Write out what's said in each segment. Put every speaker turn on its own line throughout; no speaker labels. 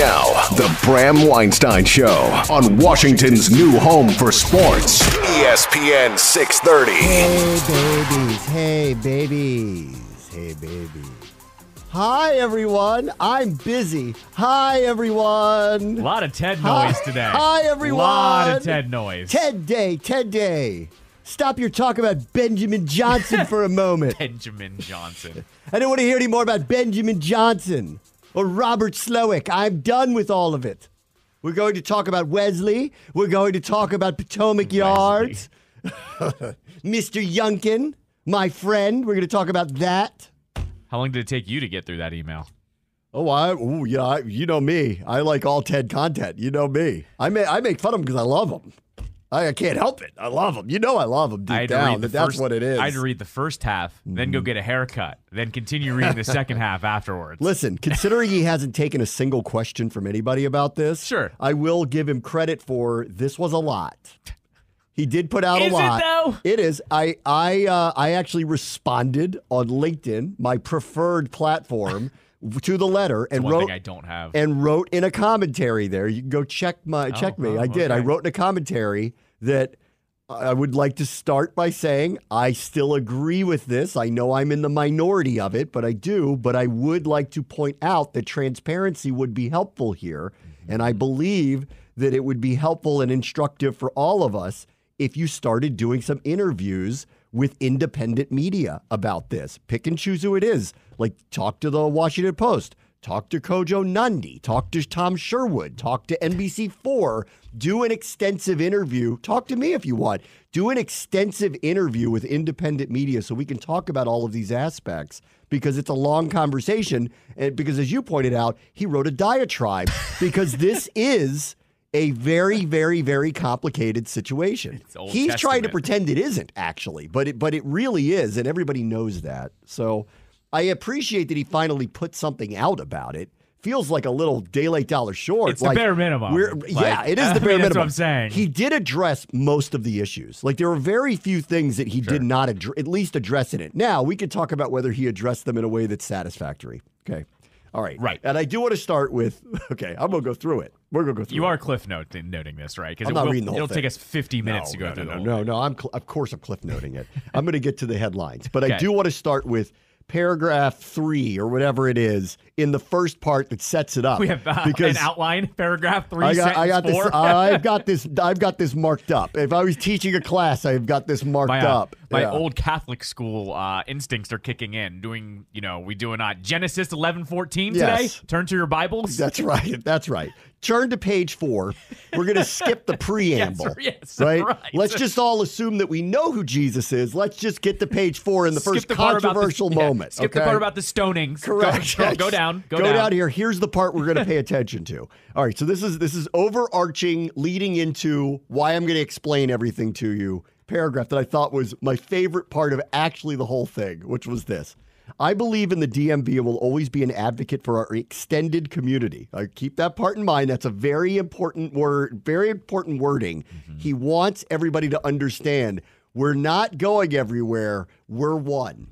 Now, the Bram Weinstein Show on Washington's new home for sports, ESPN 630.
Hey, babies. Hey, babies. Hey, babies. Hi, everyone. I'm busy. Hi, everyone.
A lot of Ted
Hi-
noise today.
Hi, everyone.
A lot of Ted noise.
Ted Day, Ted Day. Stop your talk about Benjamin Johnson for a moment.
Benjamin Johnson.
I don't want to hear any more about Benjamin Johnson or Robert Slowik. I'm done with all of it. We're going to talk about Wesley. We're going to talk about Potomac Yards. Mr. Youngkin, my friend. We're going to talk about that.
How long did it take you to get through that email?
Oh, I, ooh, yeah, I, you know me. I like all Ted content. You know me. I make, I make fun of them because I love him. I, I can't help it. I love him. You know I love him deep
I had to
down.
the
That that's
first,
what it is. Mm-hmm.
I had read the first half, then go get a haircut, then continue reading the second half afterwards.
Listen, considering he hasn't taken a single question from anybody about this,
Sure.
I will give him credit for this was a lot. He did put out
Is
a
it,
lot.
though?
It is. I I uh, I actually responded on LinkedIn, my preferred platform, to the letter and wrote
I don't have.
and wrote in a commentary there. You can go check my oh, check me.
oh,
I did. I wrote in a commentary that I would like to start by saying I still agree with this. I know I'm in the minority of it, but I do. But I would like to point out that transparency would be helpful here, mm-hmm. and I believe that it would be helpful and instructive for all of us if you started doing some interviews with independent media about this. Pick and choose who it is. Like talk to the Washington Post, talk to Kojo Nnamdi, talk to Tom Sherwood, talk to NBC4, do an extensive interview. Talk to me if you want. Do an extensive interview with independent media so we can talk about all of these aspects because it's a long conversation. And because, as you pointed out, he wrote a diatribe because this is a very, very, very complicated situation. He's trying to pretend it isn't actually, but it but it really is, and everybody knows that. So I appreciate that he finally put something out about it. Feels like a little daylight dollar short.
It's the bare minimum.
We're,
Like,
yeah, it is
I
the
mean,
bare
that's
minimum.
what I'm saying.
He did address most of the issues. Like there were very few things that he did not address, at least address in it. Now we could talk about whether he addressed them in a way that's satisfactory. Okay. All right.
Right.
And I do want to start with. Okay, I'm gonna go through it. We're gonna go through.
you
it.
are cliff note noting this, right? Because it
not
will,
reading the
it'll
thing.
take us 50 minutes
no,
to go
no,
through
no,
the
no,
thing.
no, I'm cl- of course I'm cliff noting it. I'm going to get to the headlines, but I do want to start with paragraph three or whatever it is in the first part that sets it up.
We have uh,
because
an outline, paragraph three,
I got, I got this. I've got this. I've got this marked up. If I was teaching a class, I've got this marked
my, uh,
up.
my
Yeah.
old Catholic school uh, instincts are kicking in. Doing, you know, we doing uh, Genesis eleven fourteen today.
Yes.
Turn to your Bibles.
That's right. That's right. Turn to page four. We're going to skip the preamble.
yes,
right?
right.
Let's just all assume that we know who Jesus is. Let's just get to page four in the
Skip
first
the about the-
controversial
yeah,
moment.
Skip the part about the stonings. Go-
Correct.
Go, go down. Go,
down.
down.
here. Here's the part we're going to pay attention to. All right. So this is this is overarching, leading into why I'm going to explain everything to you. Paragraph that I thought was my favorite part of actually the whole thing, which was this. I believe in the DMV and will always be an advocate for our extended community. I keep that part in mind. That's a very important word, very important wording. Mm-hmm. He wants everybody to understand we're not going everywhere. We're one.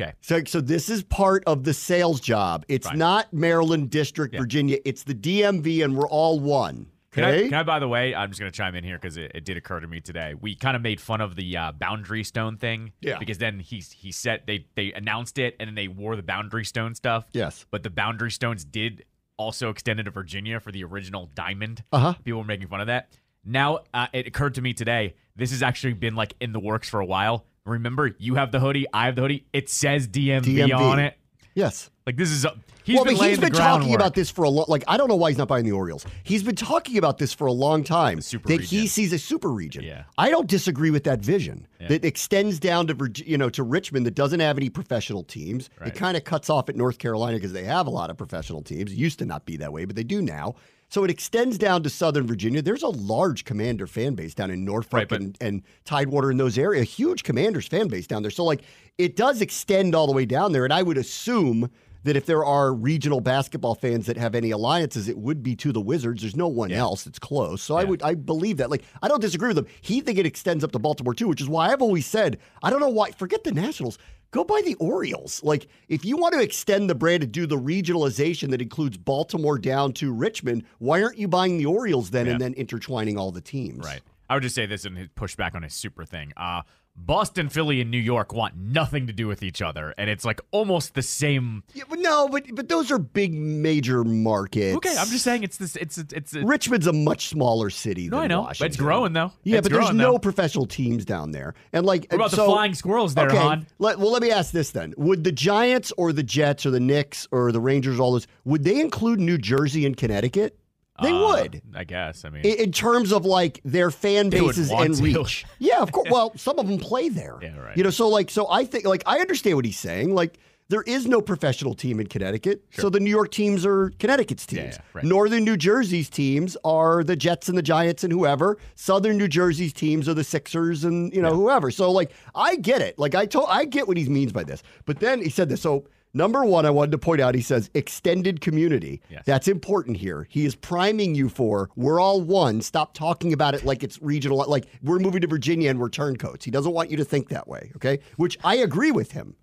Okay.
So, so this is part of the sales job. It's
Right.
not Maryland District, Virginia. It's the DMV, and we're all one.
Can I, can I, by the way, I'm just going to chime in here because it, it did occur to me today. We kind of made fun of the uh, boundary stone thing.
Yeah.
Because then he he said they they announced it and then they wore the boundary stone stuff.
yes.
But the boundary stones did also extend into Virginia for the original diamond.
Uh huh.
People were making fun of that. Now uh, it occurred to me today. This has actually been like in the works for a while. Remember, you have the hoodie, I have the hoodie. It says DMV,
DMV.
on it.
Yes.
Like this is a, he's
well,
been
he's been talking
groundwork.
about this for a long. Like I don't know why he's not buying the Orioles. He's been talking about this for a long time. that he sees a super region.
Yeah.
I don't disagree with that vision.
Yeah.
That extends down to you know to Richmond that doesn't have any professional teams.
Right.
It kind of cuts off at North Carolina because they have a lot of professional teams. It used to not be that way, but they do now. So it extends down to Southern Virginia. There's a large Commander fan base down in Norfolk
Right, but-
and, and Tidewater in those areas. A huge Commanders fan base down there. So like it does extend all the way down there, and I would assume that if there are regional basketball fans that have any alliances, it would be to the Wizards. There's no one else that's close. So I would I believe that. Like I don't disagree with him. He think it extends up to Baltimore too, which is why I've always said I don't know why. Forget the Nationals. Go buy the Orioles. Like, if you want to extend the brand and do the regionalization that includes Baltimore down to Richmond, why aren't you buying the Orioles then and then intertwining all the teams?
Right. I would just say this and push back on his super thing. Uh, Boston, Philly, and New York want nothing to do with each other, and it's like almost the same.
Yeah, but no, but but those are big major markets.
Okay, I'm just saying it's this. It's it's. it's
Richmond's a much smaller city.
no,
than
I know,
Washington.
but it's growing though.
Yeah,
It's
but there's no
though.
professional teams down there. And like,
What about
so,
the flying squirrels there,
okay,
Han?
Let, well, let me ask this then: Would the Giants or the Jets or the Knicks or the Rangers, all those, would they include New Jersey and Connecticut? They
Uh,
would.
I guess. I mean,
in, in terms of like their fan bases and reach. yeah, of course. Well, some of them play there.
Yeah, right.
You know, so like, so I think like I understand what he's saying. Like, there is no professional team in Connecticut, so the New York teams are Connecticut's teams.
yeah, right.
Northern New Jersey's teams are the Jets and the Giants and whoever. Southern New Jersey's teams are the Sixers and you know whoever. So like, I get it. Like I told, I get what he means by this. But then he said this. So. Number one, I wanted to point out, he says extended community.
Yes.
That's important here. He is priming you for we're all one. Stop talking about it like it's regional, like we're moving to Virginia and we're turncoats. He doesn't want you to think that way, okay? Which I agree with him.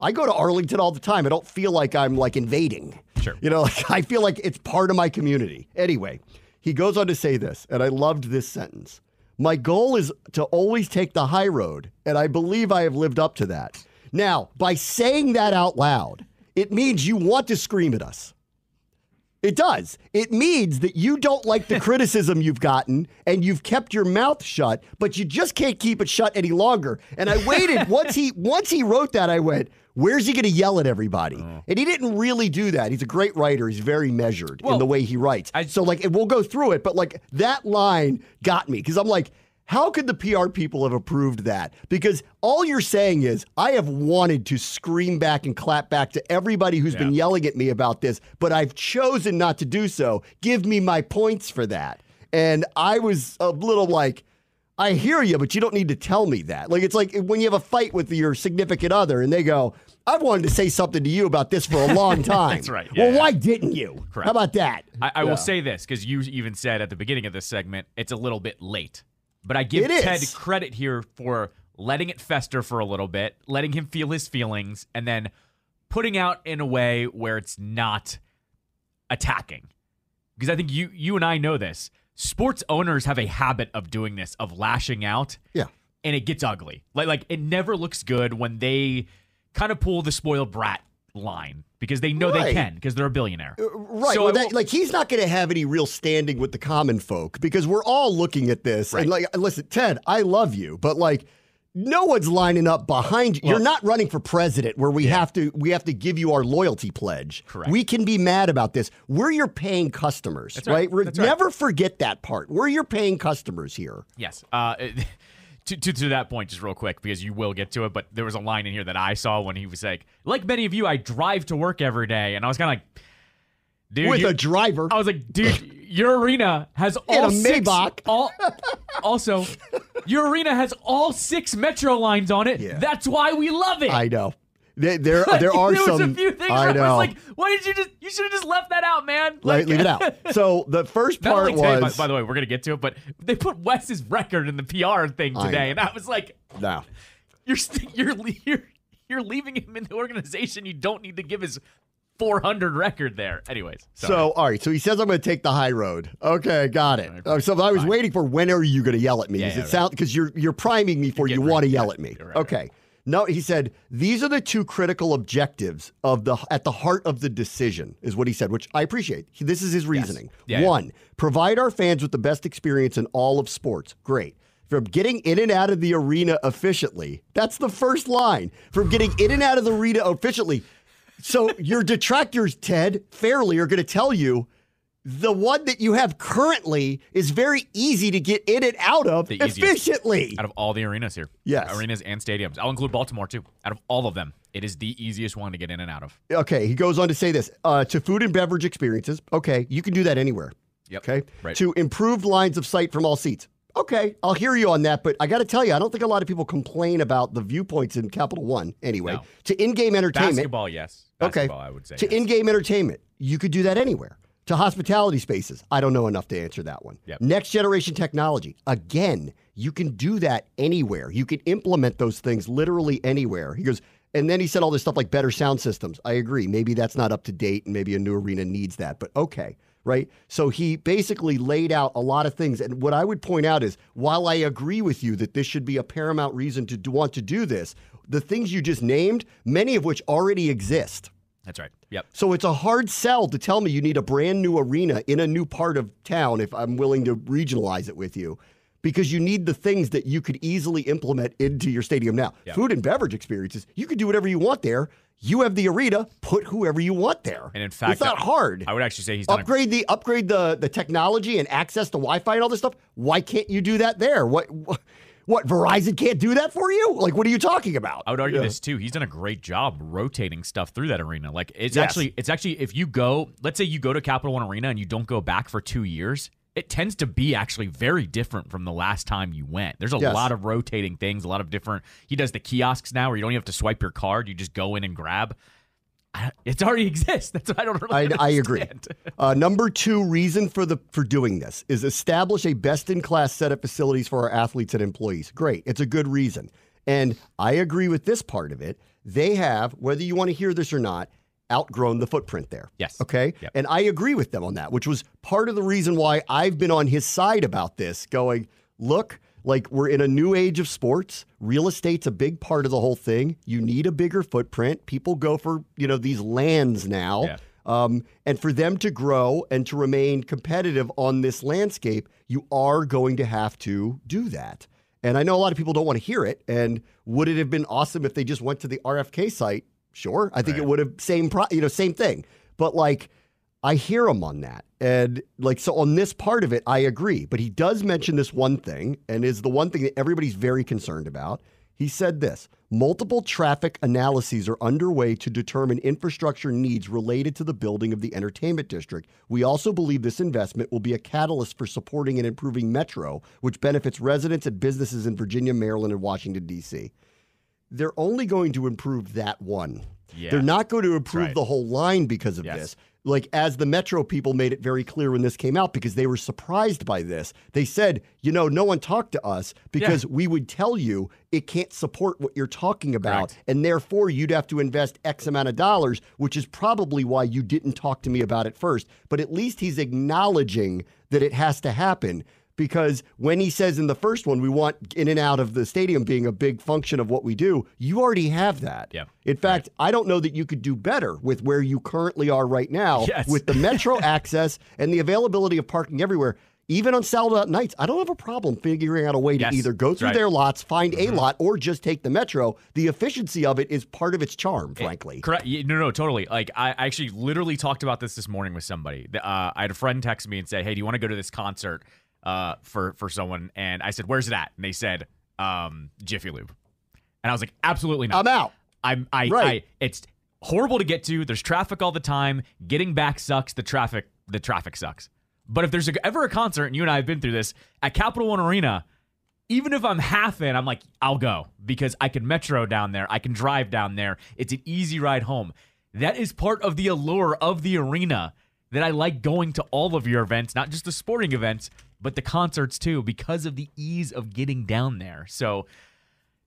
I go to Arlington all the time. I don't feel like I'm like invading.
Sure.
You know, like, I feel like it's part of my community. Anyway, he goes on to say this, and I loved this sentence. My goal is to always take the high road, and I believe I have lived up to that. Now, by saying that out loud, it means you want to scream at us. It does. It means that you don't like the criticism you've gotten and you've kept your mouth shut, but you just can't keep it shut any longer. And I waited once he once he wrote that, I went, Where's he going to yell at everybody? Oh. And he didn't really do that. He's a great writer. He's very measured in the way he writes.
I-
so, like, we'll go through it, but like that line got me because I'm like, how could the PR people have approved that? Because all you're saying is, I have wanted to scream back and clap back to everybody who's been yelling at me about this, but I've chosen not to do so. Give me my points for that. And I was a little like, I hear you, but you don't need to tell me that. Like, it's like when you have a fight with your significant other and they go, I've wanted to say something to you about this for a long time.
That's right. Yeah,
well,
yeah.
why didn't you?
Correct.
How about that?
I, I
Yeah.
will say this because you even said at the beginning of this segment it's a little bit late, but I give
It is.
Ted credit here for letting it fester for a little bit, letting him feel his feelings, and then putting out in a way where it's not attacking. Because I think you you and I know this. Sports owners have a habit of doing this, of lashing out,
Yeah.
and it gets ugly. Like like it never looks good when they kind of pull the spoiled brat line because they know they can because they're a billionaire.
Right.
So
well, that, like he's not going to have any real standing with the common folk because we're all looking at this. And like, listen, Ted, I love you, but like, no one's lining up behind you. You're not running for president where we have to we have to give you our loyalty pledge.
Correct.
We can be mad about this. We're your paying customers,
That's right.
Re-
That's right.
Never forget that part. We're your paying customers here.
Yes. Uh, to, to, to that point, just real quick, because you will get to it, but there was a line in here that I saw when he was like, like many of you, I drive to work every day. And I was kind of like, dude.
with
you-
a driver.
I was like, dude, your arena has all
a
six.
Maybach.
All, also, your arena has all six metro lines on it.
Yeah.
That's why we love it.
I know. There, there, there are
there was
some.
a few things
I know.
I was like, why did you just? You should have just left that out, man.
Like, leave it out. So the first part
only today, by,
was
by the way, we're gonna get to it, but they put Wes's record in the PR thing today, and I was like,
no.
you're st- you're you're you're leaving him in the organization. You don't need to give his 400 record there. Anyways, sorry.
So, all right. So he says I'm going to take the high road. Okay, got it. Uh, so I was waiting for when are you going to yell at me?
Yeah,
Does
yeah,
it
right.
sound because you're you're priming me for you want to yell at me?
right,
okay. No, he said these are the two critical objectives of the at the heart of the decision is what he said, which I appreciate. This is his reasoning.
Yeah, yeah.
One, provide our fans with the best experience in all of sports. Great. From getting in and out of the arena efficiently. That's the first line. From getting in and out of the arena efficiently. So your detractors, Ted, fairly are going to tell you the one that you have currently is very easy to get in and out of
The easiest.
efficiently.
out of all the arenas here,
Yes.
arenas and stadiums, I'll include Baltimore too. Out of all of them, it is the easiest one to get in and out of.
Okay, he goes on to say this uh, to food and beverage experiences. Okay, you can do that anywhere.
Yep.
Okay,
Right.
to improved lines of sight from all seats. Okay, I'll hear you on that, but I got to tell you, I don't think a lot of people complain about the viewpoints in Capital One anyway.
No.
To in-game entertainment,
Basketball, yes.
Okay.
I would say.
to
yes.
in-game entertainment, you could do that anywhere. To hospitality spaces, I don't know enough to answer that one.
Yep.
Next generation technology, again, you can do that anywhere. You can implement those things literally anywhere. He goes, and then he said all this stuff like better sound systems. I agree. Maybe that's not up to date, and maybe a new arena needs that. But okay, right? So he basically laid out a lot of things. And what I would point out is, while I agree with you that this should be a paramount reason to do, want to do this, the things you just named, many of which already exist.
That's right. Yep.
So it's a hard sell to tell me you need a brand new arena in a new part of town if I'm willing to regionalize it with you. Because you need the things that you could easily implement into your stadium now.
Yeah.
Food and beverage experiences, you could do whatever you want there. You have the arena, put whoever you want there.
And in fact,
it's not
I-
hard.
I would actually say he's done a
upgrade the upgrade the the technology and access to Wi-Fi and all this stuff. Why can't you do that there? What what Verizon can't do that for you? Like what are you talking about?
I would argue
Yeah.
this too. He's done a great job rotating stuff through that arena. Like it's
Yes.
actually it's actually if you go, let's say you go to Capital One Arena and you don't go back for 2 years, it tends to be actually very different from the last time you went. There's a
Yes.
lot of rotating things, a lot of different He does the kiosks now where you don't even have to swipe your card, you just go in and grab. It already exists. That's what I don't really
I, I agree. Uh, number two reason for the for doing this is establish a best in class set of facilities for our athletes and employees. Great, it's a good reason, and I agree with this part of it. They have, whether you want to hear this or not, outgrown the footprint there.
Yes.
Okay.
Yep.
And I agree with them on that, which was part of the reason why I've been on his side about this. Going, look, like we're in a new age of sports. Real estate's a big part of the whole thing. You need a bigger footprint. People go for you know these lands now.
Yeah.
Um, and for them to grow and to remain competitive on this landscape, you are going to have to do that. And I know a lot of people don't want to hear it. And would it have been awesome if they just went to the RFK site? Sure, I think it would have same pro, you know same thing. But like, I hear him on that, and like so on this part of it, I agree. But he does mention this one thing, and is the one thing that everybody's very concerned about. He said this multiple traffic analyses are underway to determine infrastructure needs related to the building of the entertainment district. We also believe this investment will be a catalyst for supporting and improving Metro, which benefits residents and businesses in Virginia, Maryland, and Washington, D.C. They're only going to improve that one.
Yeah.
They're not going to improve
right.
the whole line because of
Yes.
this. Like, as the Metro people made it very clear when this came out, because they were surprised by this. They said, you know, no one talked to us because we would tell you it can't support what you're talking about.
Correct.
And therefore, you'd have to invest X amount of dollars, which is probably why you didn't talk to me about it first. But at least he's acknowledging that it has to happen because when he says in the first one, we want in and out of the stadium being a big function of what we do, you already have that.
Yeah.
In fact, I don't know that you could do better with where you currently are right now
Yes.
with the metro access and the availability of parking everywhere. Even on out nights, I don't have a problem figuring out a way to
Yes,
either go through
right. Mm-hmm.
their lots, find a lot, or just take the metro. The efficiency of it is part of its charm, frankly.
Correct. No, no, totally. Like I I actually literally talked about this this morning with somebody. Uh, I had a friend text me and say, "Hey, do you want to go to this concert uh, for for someone?" And I said, "Where's it at?" And they said, um, "Jiffy Lube." And I was like, "Absolutely not."
I'm out.
I'm I,
Right.
I it's horrible to get to. There's traffic all the time. Getting back sucks. The traffic the traffic sucks. But if there's a, ever a concert, and you and I have been through this at Capital One Arena, even if I'm half in, I'm like, I'll go because I can metro down there. I can drive down there. It's an easy ride home. That is part of the allure of the arena that I like going to all of your events, not just the sporting events, but the concerts too, because of the ease of getting down there. So,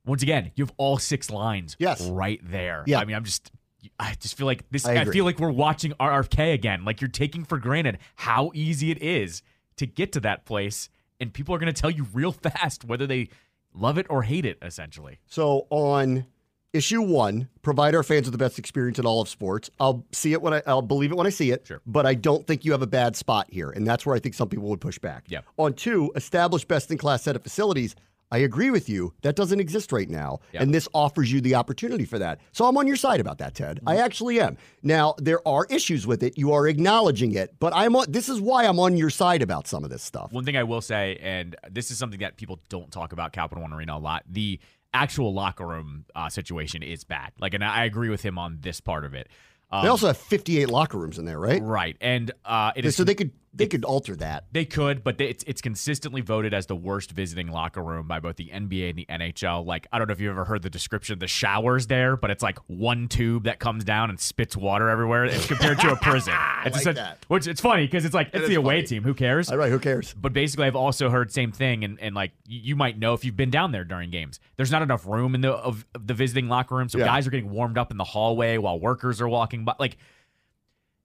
once again, you have all six lines
Yes.
right there.
Yeah.
I mean, I'm just. I just feel like this.
I
I, feel like we're watching RFK again. Like you're taking for granted how easy it is to get to that place, and people are going to tell you real fast whether they love it or hate it. Essentially,
So on issue one, provide our fans with the best experience in all of sports. I'll see it when I, I'll believe it when I see it.
Sure.
But I don't think you have a bad spot here, and that's where I think some people would push back.
Yeah.
On two, establish best in class set of facilities. I agree with you. That doesn't exist right now.
Yeah.
And this offers you the opportunity for that. So I'm on your side about that, Ted. I mm-hmm. actually am. Now, there are issues with it. You are acknowledging it, but I'm on, this is why I'm on your side about some of this stuff.
one thing I will say, and this is something that people don't talk about Capital One Arena a lot. The actual locker room uh, situation is bad. Like, and I agree with him on this part of it. Um,
They also have 58 locker rooms in there, right?
right, and uh, it is
so they could they could alter that.
They could, but they, it's it's consistently voted as the worst visiting locker room by both the NBA and the NHL. Like I don't know if you've ever heard the description of the showers there, but it's like one tube that comes down and spits water everywhere. It's compared to a prison. It's
like
such-
that.
Which it's funny because it's like it's the away
funny.
team. Who cares?
All right, who cares?
But basically, I've also heard same thing, and, and like you might know if you've been down there during games. There's not enough room in the of, of the visiting locker room, so
Yeah.
guys are getting warmed up in the hallway while workers are walking by. Like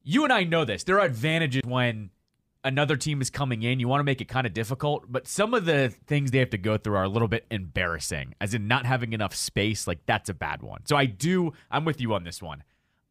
you and I know this. There are advantages when another team is coming in. You want to make it kind of difficult, but some of the things they have to go through are a little bit embarrassing. As in not having enough space, like that's a bad one. So I do. I'm with you on this one.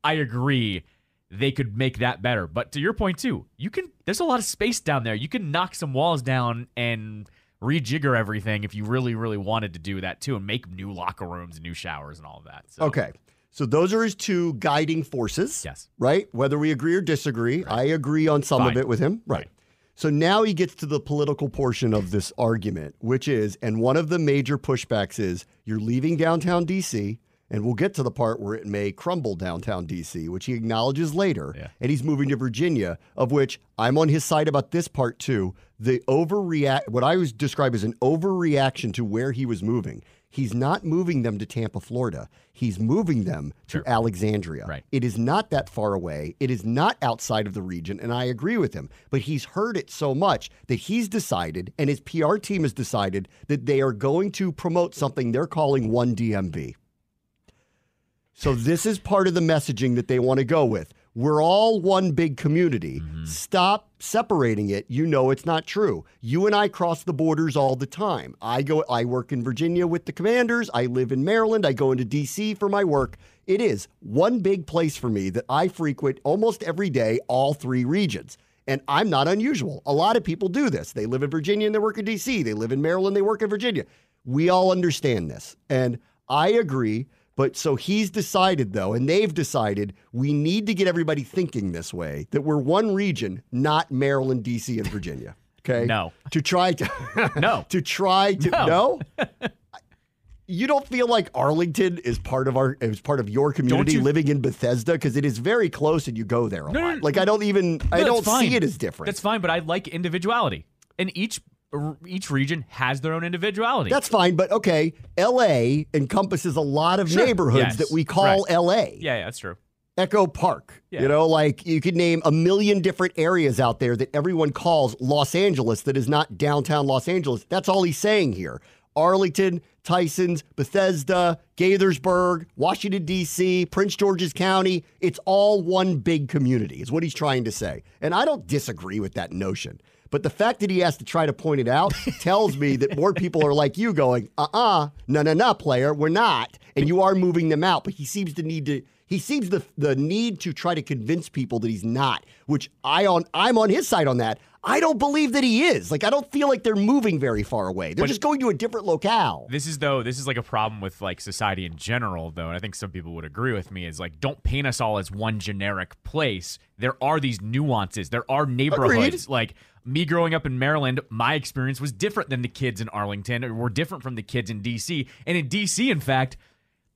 I agree they could make that better. But to your point too, you can there's a lot of space down there. You can knock some walls down and rejigger everything if you really, really wanted to do that too and make new locker rooms new showers and all of that. So
Okay. So those are his two guiding forces.
Yes.
Right? Whether we agree or disagree, I agree on some
Fine.
of it with him. Right.
Right.
So now he gets to the political portion of this argument, which is, and one of the major pushbacks is you're leaving downtown DC, and we'll get to the part where it may crumble downtown DC, which he acknowledges later,
Yeah.
and he's moving to Virginia, of which I'm on his side about this part too. The overreact, what I was describe as an overreaction to where he was moving. He's not moving them to Tampa, Florida. He's moving them to Alexandria.
Right.
It is not that far away. It is not outside of the region, and I agree with him. But he's heard it so much that he's decided, and his PR team has decided, that they are going to promote something they're calling One DMV. So this is part of the messaging that they want to go with. We're all one big community. Mm-hmm. Stop separating it. You know it's not true. You and I cross the borders all the time. I go I work in Virginia with the Commanders. I live in Maryland. I go into DC for my work. It is one big place for me that I frequent almost every day, all three regions. And I'm not unusual. A lot of people do this. They live in Virginia and they work in DC. They live in Maryland, they work in Virginia. We all understand this. And I agree. But so he's decided, though, and they've decided we need to get everybody thinking this way that we're one region, not Maryland, DC, and Virginia. Okay.
No.
To try to
No.
to try to
No.
no. You don't feel like Arlington is part of our is part of your community
you-
living in Bethesda because it is very close and you go there a
No,
lot.
no.
Like I don't even I don't
fine.
see it as different.
That's fine, but I like individuality. And each each region has their own individuality.
That's fine, but okay. LA encompasses a lot of
Sure.
neighborhoods
Yes.
that we call
Right.
LA.
yeah, yeah, that's true.
Echo Park.
Yeah.
You know, like you could name a million different areas out there that everyone calls Los Angeles that is not downtown Los Angeles. That's all he's saying here. Arlington, Tysons, Bethesda, Gaithersburg, Washington, D.C., Prince George's County. It's all one big community, is what he's trying to say. And I don't disagree with that notion. But the fact that he has to try to point it out tells me that more people are like you going, uh uh no, no, no, player, we're not. And you are moving them out. But he seems to need to. He seems the the need to try to convince people that he's not, which I on I'm on his side on that. I don't believe that he is. Like I don't feel like they're moving very far away. They're just going to a different locale.
This is though this is like a problem with like society in general though, and I think some people would agree with me is like don't paint us all as one generic place. There are these nuances. There are neighborhoods like me growing up in Maryland, my experience was different than the kids in Arlington or were different from the kids in DC. And in DC, in fact,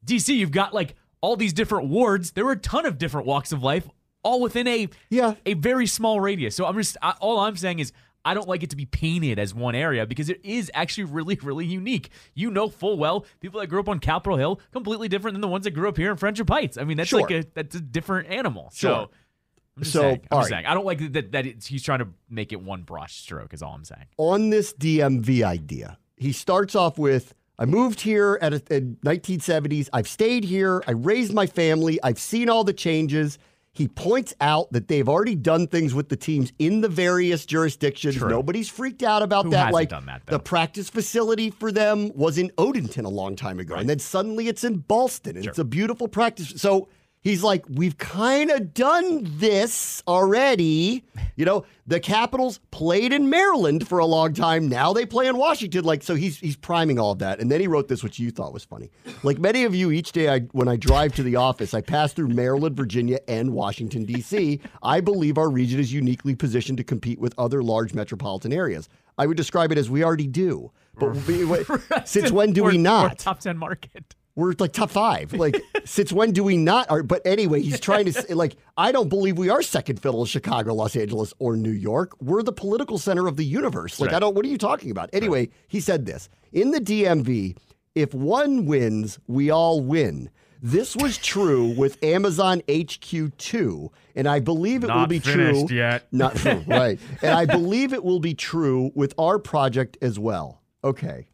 DC, you've got like all these different wards. There were a ton of different walks of life, all within a
Yeah.
a very small radius. So I'm just I, all I'm saying is I don't like it to be painted as one area because it is actually really really unique. You know full well people that grew up on Capitol Hill completely different than the ones that grew up here in Friendship Heights. I mean that's like a that's a different animal.
Sure.
So I'm just
So,
saying. I'm just
right.
saying. I don't like that that it's, he's trying to make it one brush stroke. Is all I'm saying.
on this DMV idea. He starts off with I moved here at a, in 1970s. I've stayed here. I raised my family. I've seen all the changes. He points out that they've already done things with the teams in the various jurisdictions.
True.
Nobody's freaked out about
Who
that. like
that,
the practice facility for them was in Odenton a long time ago, and then suddenly it's in Ballston, and it's a beautiful practice. So he's like, we've kind of done this already. You know, the Capitals played in Maryland for a long time. Now they play in Washington. Like, so he's he's priming all of that. And then he wrote this, which you thought was funny. Like many of you, each day I when I drive to the office, I pass through Maryland, Virginia, and Washington, D.C. I believe our region is uniquely positioned to compete with other large metropolitan areas. I would describe it as we already do. But we- since when do we not?
top ten market?
We're like top five. Like, since when do we not? Are, but anyway, he's trying to say, like, I don't believe we are second fiddle to Chicago, Los Angeles, or New York. We're the political center of the universe. Like,
Right.
I don't. What are you talking about? Anyway, he said this in the DMV. If one wins, we all win. This was true with Amazon HQ2, and I believe it will
Not
be
finished
true.
yet.
Not true, right. And I believe it will be true with our project as well. Okay.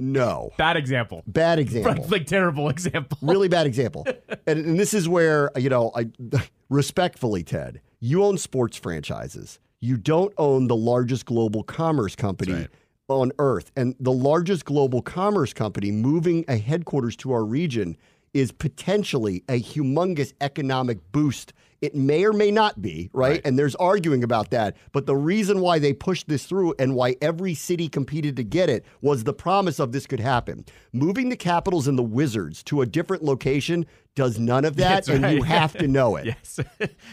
No.
Bad example.
Bad example.
like terrible example.
really bad example. And, and this is where, you know, I respectfully, Ted, you own sports franchises. You don't own the largest global commerce company
right.
on earth. And the largest global commerce company moving a headquarters to our region is potentially a humongous economic boost. It may or may not be, right?
Right.
And there's arguing about that. But the reason why they pushed this through and why every city competed to get it was the promise of this could happen. Moving the Capitals and the Wizards to a different location does none of that,
That's
and you have to know it.
yes.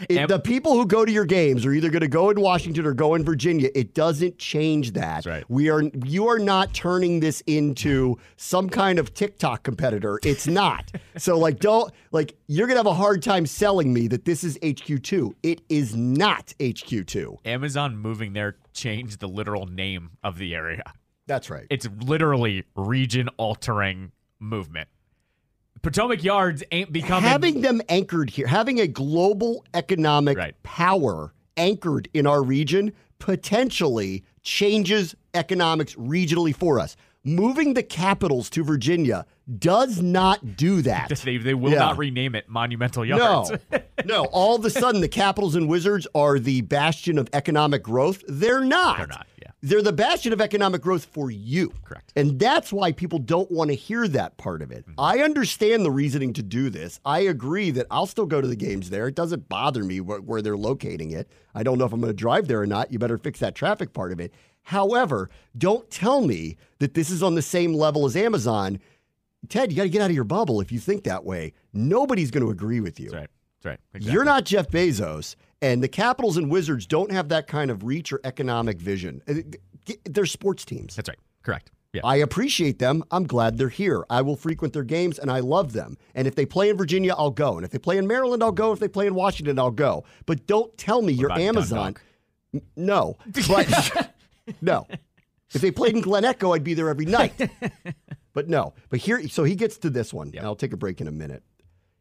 It- the people who go to your games are either going to go in Washington or go in Virginia. It doesn't change that.
That's right.
We are you are not turning this into some kind of TikTok competitor. It's not. so like don't like you're going to have a hard time selling me that this is HQ2. It is not HQ2.
Amazon moving there changed the literal name of the area.
That's right.
It's literally region altering movement. Potomac Yards ain't becoming
having them anchored here, having a global economic
Right.
power anchored in our region potentially changes economics regionally for us. Moving the capitals to Virginia does not do that.
they, they will
Yeah.
not rename it Monumental Yards.
no. no. All of a sudden, the Capitals and Wizards are the bastion of economic growth. They're not.
They're not.
They're the bastion of economic growth for you.
Correct.
And that's why people don't want to hear that part of it.
Mm-hmm.
I understand the reasoning to do this. I agree that I'll still go to the games there. It doesn't bother me where, where they're locating it. I don't know if I'm going to drive there or not. You better fix that traffic part of it. However, don't tell me that this is on the same level as Amazon. Ted, you got to get out of your bubble if you think that way. Nobody's going to agree with you.
That's right. That's right. Exactly.
You're not Jeff Bezos, and the Capitals and Wizards don't have that kind of reach or economic vision. Uh, They're sports teams.
That's right. Correct. Yeah.
I appreciate them. I'm glad they're here. I will frequent their games and I love them. And if they play in Virginia, I'll go. And if they play in Maryland, I'll go. If they play in Washington, I'll go. But don't tell me you're Amazon.
Dundalk?
No. But no. If they played in Glen Echo, I'd be there every night. But no. But here, so he gets to this one. And I'll take a break in a minute.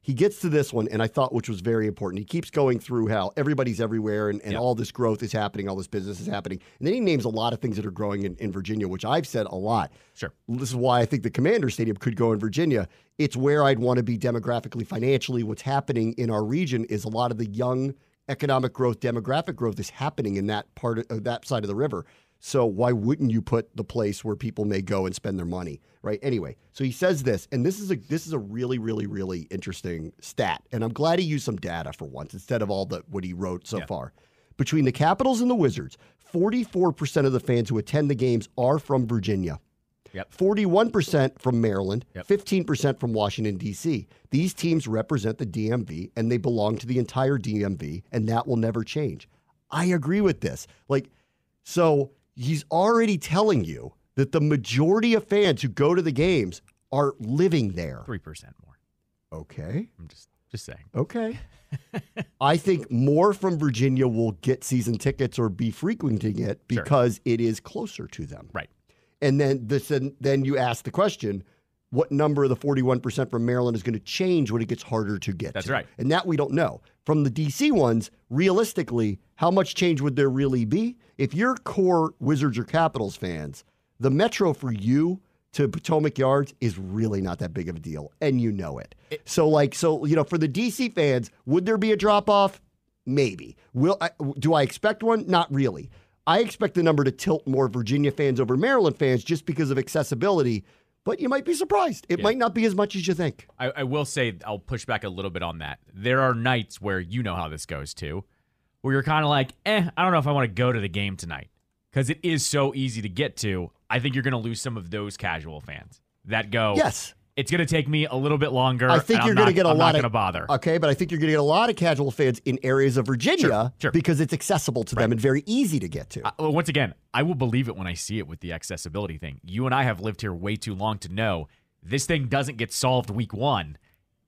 He gets to this one, and I thought which was very important. He keeps going through how everybody's everywhere and, and
Yeah.
all this growth is happening, all this business is happening. And then he names a lot of things that are growing in, in Virginia, which I've said a lot.
Sure.
This is why I think the Commander Stadium could go in Virginia. It's where I'd want to be demographically, financially. What's happening in our region is a lot of the young economic growth, demographic growth is happening in that part of uh, that side of the river. So why wouldn't you put the place where people may go and spend their money, right? Anyway, so he says this, and this is a this is a really, really, really interesting stat, and I'm glad he used some data for once instead of all the what he wrote so far. Between the Capitals and the Wizards, 44% of the fans who attend the games are from Virginia.
Yep.
41% from Maryland,
Yep.
15% from Washington, D.C. These teams represent the DMV and they belong to the entire DMV, and that will never change. I agree with this. Like, so he's already telling you that the majority of fans who go to the games are living there.
Three percent more.
Okay.
I'm just just saying.
Okay. I think more from Virginia will get season tickets or be frequenting it
Sure.
because it is closer to them.
Right.
And then this, and then you ask the question, what number of the 41% from Maryland is going to change when it gets harder to get
That's
to?
right.
And that we don't know. From the DC ones, realistically, how much change would there really be? If you're core Wizards or Capitals fans, the metro for you to Potomac Yards is really not that big of a deal, and you know it. so, like, so you know, for the DC fans, would there be a drop off? Maybe. Will I, do I expect one? Not really. I expect the number to tilt more Virginia fans over Maryland fans just because of accessibility. But you might be surprised. It might not be as much as you think.
I, I will say I'll push back a little bit on that. There are nights where you know how this goes too, where you're kind of like, eh, I don't know if I want to go to the game tonight because it is so easy to get to. I think you're going to lose some of those casual fans that go.
Yes.
It's going to take me a little bit longer.
I think you're going to get a
I'm
lot
not
of
going to bother.
Okay, but I think you're going to get a lot of casual fans in areas of Virginia
Sure, sure.
because it's accessible to them and very easy to get to.
I- well, once again, I will believe it when I see it with the accessibility thing. You and I have lived here way too long to know this thing doesn't get solved week one,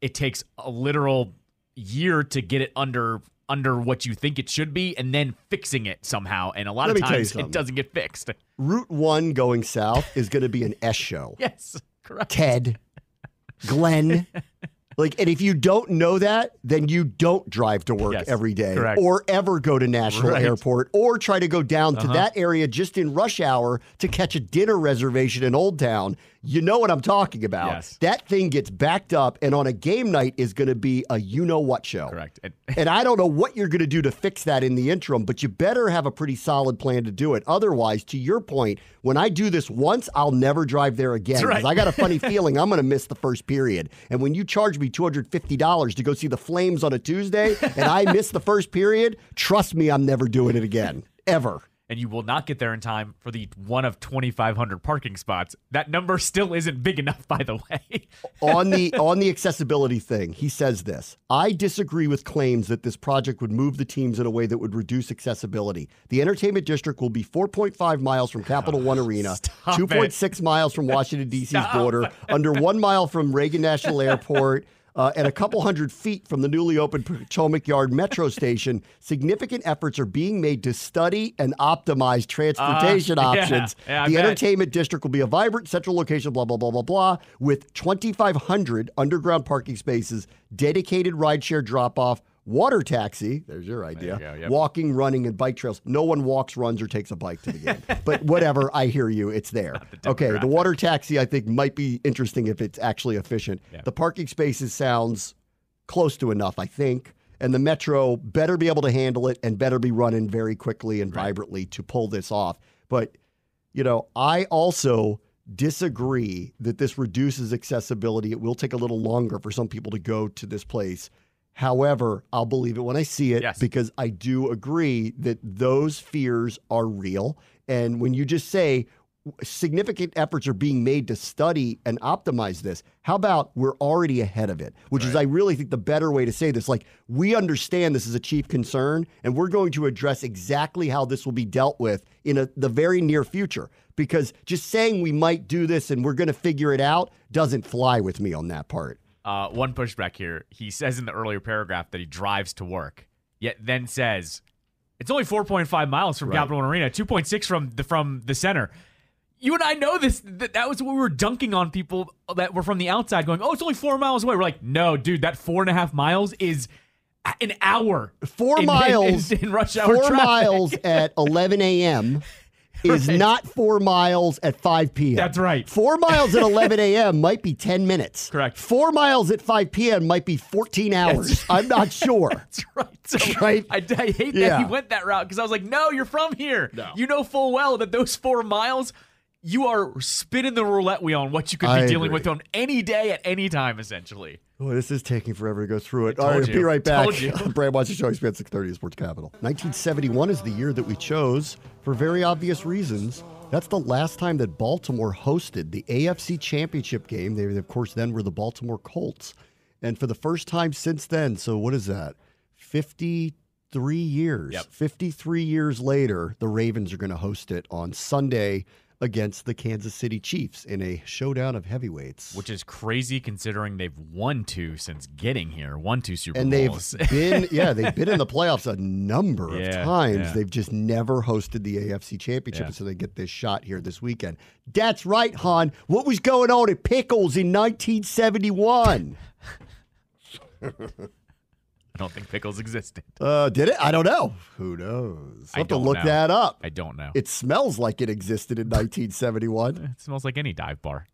it takes a literal year to get it under under what you think it should be and then fixing it somehow. And a lot
Let
of
me tell you
times it doesn't get fixed.
Route 1 going south is going to be an S show.
Yes, correct.
Ted, Glenn. Like, and if you don't know that, then you don't drive to work
Yes,
every day
correct.
or ever go to National
Right.
Airport or try to go down to
Uh-huh.
that area just in rush hour to catch a dinner reservation in Old Town. You know what I'm talking about.
Yes.
That thing gets backed up, and on a game night is going to be a you know what show.
Correct. And-
And I don't know what you're going to do to fix that in the interim, but you better have a pretty solid plan to do it. Otherwise, to your point, when I do this once, I'll never drive there again.
Right.
Because I got a funny feeling I'm going to miss the first period. And when you charge me $250 to go see the Flames on a Tuesday and I miss the first period, trust me, I'm never doing it again. Ever.
And you will not get there in time for the one of 2,500 parking spots. That number still isn't big enough, by the way.
on the on the accessibility thing, he says this. I disagree with claims that this project would move the teams in a way that would reduce accessibility. The entertainment district will be 4.5 miles from Capital One Arena, 2.6 miles from Washington D.C.'s border, under one mile from Reagan National Airport. Uh, and a couple hundred feet from the newly opened Potomac Yard Metro Station, significant efforts are being made to study and optimize transportation
Uh, yeah.
options.
Yeah,
the
bet.
entertainment district will be a vibrant central location, blah, blah, blah, blah, blah, with 2,500 underground parking spaces, dedicated rideshare drop off, water taxi. There's your idea.
There you go, yep.
Walking, running, and bike trails. No one walks, runs, or takes a bike to the game. but whatever, I hear you. It's there. okay, the water taxi, I think, might be interesting if it's actually efficient.
Yeah.
The parking spaces sounds close to enough, I think. And the Metro better be able to handle it and better be running very quickly and vibrantly to pull this off. But, you know, I also disagree that this reduces accessibility. It will take a little longer for some people to go to this place. However, I'll believe it when I see it
Yes.
because I do agree that those fears are real. And when you just say significant efforts are being made to study and optimize this, how about we're already ahead of it? Which is, I really think, the better way to say this. Like, we understand this is a chief concern, and we're going to address exactly how this will be dealt with in a, the very near future. Because just saying we might do this and we're going to figure it out doesn't fly with me on that part.
Uh, one pushback here. He says in the earlier paragraph that he drives to work, yet then says it's only 4.5 miles from
Right.
Capital One Arena, 2.6 from the from the center. You and I know this. That, that was what we were dunking on people that were from the outside, going, "Oh, it's only four miles away." We're like, "No, dude, that four and a half miles is an hour.
Four
in-
miles
in, in rush hour
Four
traffic.
miles at 11 a.m. is
Right.
not four miles at 5 p.m.
That's right.
Four miles at 11 a.m. might be 10 minutes.
Correct.
Four miles at 5 p.m. might be 14 hours. I'm not sure.
That's right. So
Right?
I, I hate that
Yeah.
he went that route because I was like, no, you're from here. You know full well that those four miles, you are spinning the roulette wheel on what you could be
I
dealing
agree.
with on any day at any time, essentially.
Boy, this is taking forever to go through it. All right, I'll be right back. Brad Watch the Show, ESPN 630 Sports Capital. 1971 is the year that we chose for very obvious reasons. That's the last time that Baltimore hosted the AFC Championship game. They, of course, then were the Baltimore Colts. And for the first time since then, so what is that? 53 years.
Yep.
53 years later, the Ravens are going to host it on Sunday against the Kansas City Chiefs in a showdown of heavyweights.
Which is crazy considering they've won two since getting here, won two Super
and they've been yeah they've been in the playoffs a number of times
yeah.
they've just never hosted the afc championship
Yeah.
so they get this shot here this weekend that's right han what was going on at pickles in 1971
I don't think pickles existed.
uh, did it i don't know who knows
I
i'll have to look
know.
that up
I don't know.
it smells like it existed in 1971
It smells like any dive bar.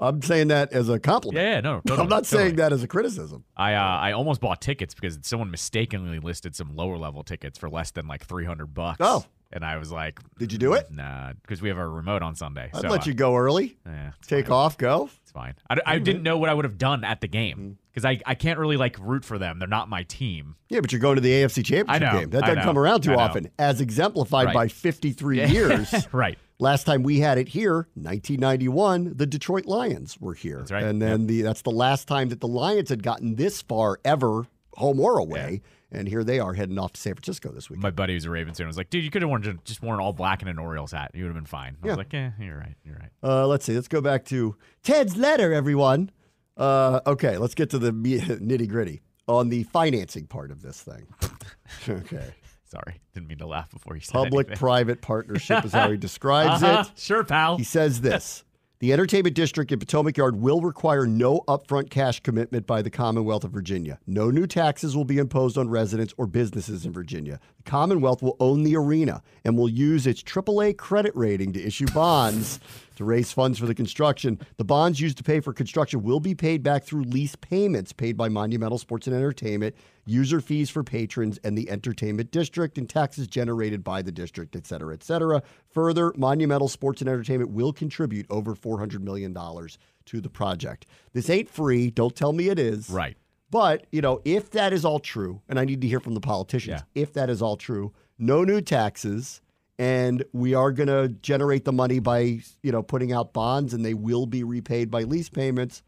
i'm saying that as a compliment
Yeah, yeah, no. totally,
i'm not saying that as a criticism
I uh, I almost bought tickets because someone mistakenly listed some lower level tickets for less than like three hundred bucks.
Oh.
and I was like,
Did you do it?
Nah, because we have our remote on Sunday.
i'd
so,
let
uh,
you go early
Yeah,
take
fine.
off go
It's fine. I, I didn't know what I would have done at the
Mm-hmm.
game because I, I can't really like root for them. They're not my team.
Yeah, but you're going to the AFC Championship
I know,
game. That
I
doesn't
know,
come around too
know.
often, as exemplified
Right.
by 53 years.
right.
Last time we had it here, 1991, the Detroit Lions were here.
right.
And then the that's the last time that the Lions had gotten this far ever, home or away. And here they are heading off to San Francisco this week.
My buddy who's a Ravens fan was like, dude, you could have worn just worn all black and an Orioles hat. You would have been fine. I
Yeah.
was like, yeah, you're right. You're right.
Uh, let's see. Let's go back to Ted's letter, everyone. Uh, okay, let's get to the nitty gritty on the financing part of this thing. okay.
Sorry. Didn't mean to laugh before you said
Public private partnership is how he describes
Uh-huh.
it.
Sure, pal.
He says this The entertainment district in Potomac Yard will require no upfront cash commitment by the Commonwealth of Virginia. No new taxes will be imposed on residents or businesses in Virginia. The Commonwealth will own the arena and will use its AAA credit rating to issue bonds to raise funds for the construction. The bonds used to pay for construction will be paid back through lease payments paid by Monumental Sports and Entertainment, user fees for patrons and the entertainment district, and taxes generated by the district, et cetera, et cetera. Further, Monumental Sports and Entertainment will contribute over $400 million to the project. This ain't free. Don't tell me it is.
right.
But, you know, if that is all true, and I need to hear from the politicians,
Yeah.
if that is all true, no new taxes, and we are going to generate the money by, you know, putting out bonds and they will be repaid by lease payments.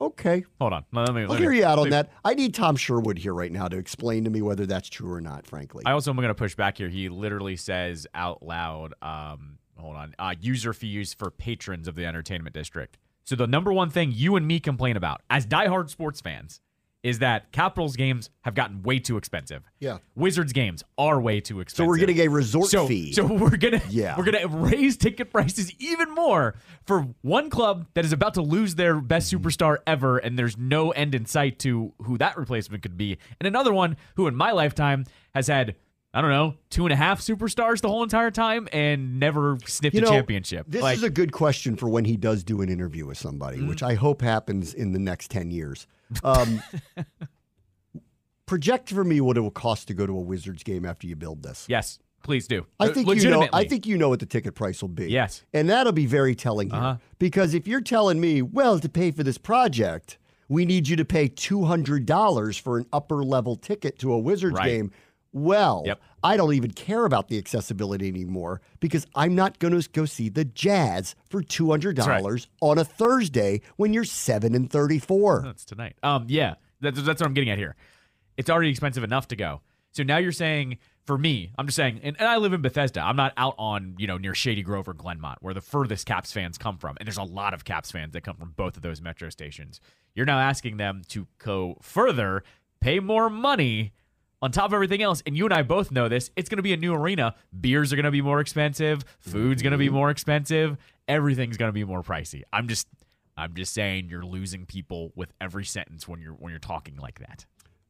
Okay.
Hold on. Let me.
I'll
let
hear
me-
you out on
me-
that. I need Tom Sherwood here right now to explain to me whether that's true or not, frankly.
I also am going to push back here. He literally says out loud, um, hold on, uh, user fees for patrons of the entertainment district. So the number one thing you and me complain about as diehard sports fans is that Capitals games have gotten way too expensive.
Yeah.
Wizards games are way too expensive.
so we're getting a resort
so,
fee.
So we're gonna
Yeah.
we're gonna raise ticket prices even more for one club that is about to lose their best
Mm-hmm.
superstar ever, and there's no end in sight to who that replacement could be, and another one who in my lifetime has had I don't know two and a half superstars the whole entire time and never sniffed
you know,
a championship.
This
Like,
is a good question for when he does do an interview with somebody,
Mm-hmm.
which I hope happens in the next 10 years. Um, project for me what it will cost to go to a Wizards game after you build this.
yes, please do.
I think you know. I think you know what the ticket price will be.
Yes.
and that'll be very telling here.
Uh-huh.
Because if you're telling me, well, to pay for this project, we need you to pay two hundred dollars for an upper level ticket to a Wizards
Right.
game. Well,
Yep.
I don't even care about the accessibility anymore because I'm not going to go see the Jazz for two hundred dollars on a Thursday when you're seven and thirty-four.
That's tonight. Um, yeah, that's, that's what I'm getting at here. It's already expensive enough to go. So now you're saying, for me, I'm just saying, and, and I live in Bethesda. I'm not out on, you know, near Shady Grove or Glenmont, where the furthest Caps fans come from. And there's a lot of Caps fans that come from both of those metro stations. You're now asking them to go further, pay more money on top of everything else. And you and I both know this. It's going to be a new arena. Beers are going to be more expensive. Food's going to be more expensive. Everything's going to be more pricey. I'm just. I'm just saying you're losing people with every sentence when you're when you're talking like that.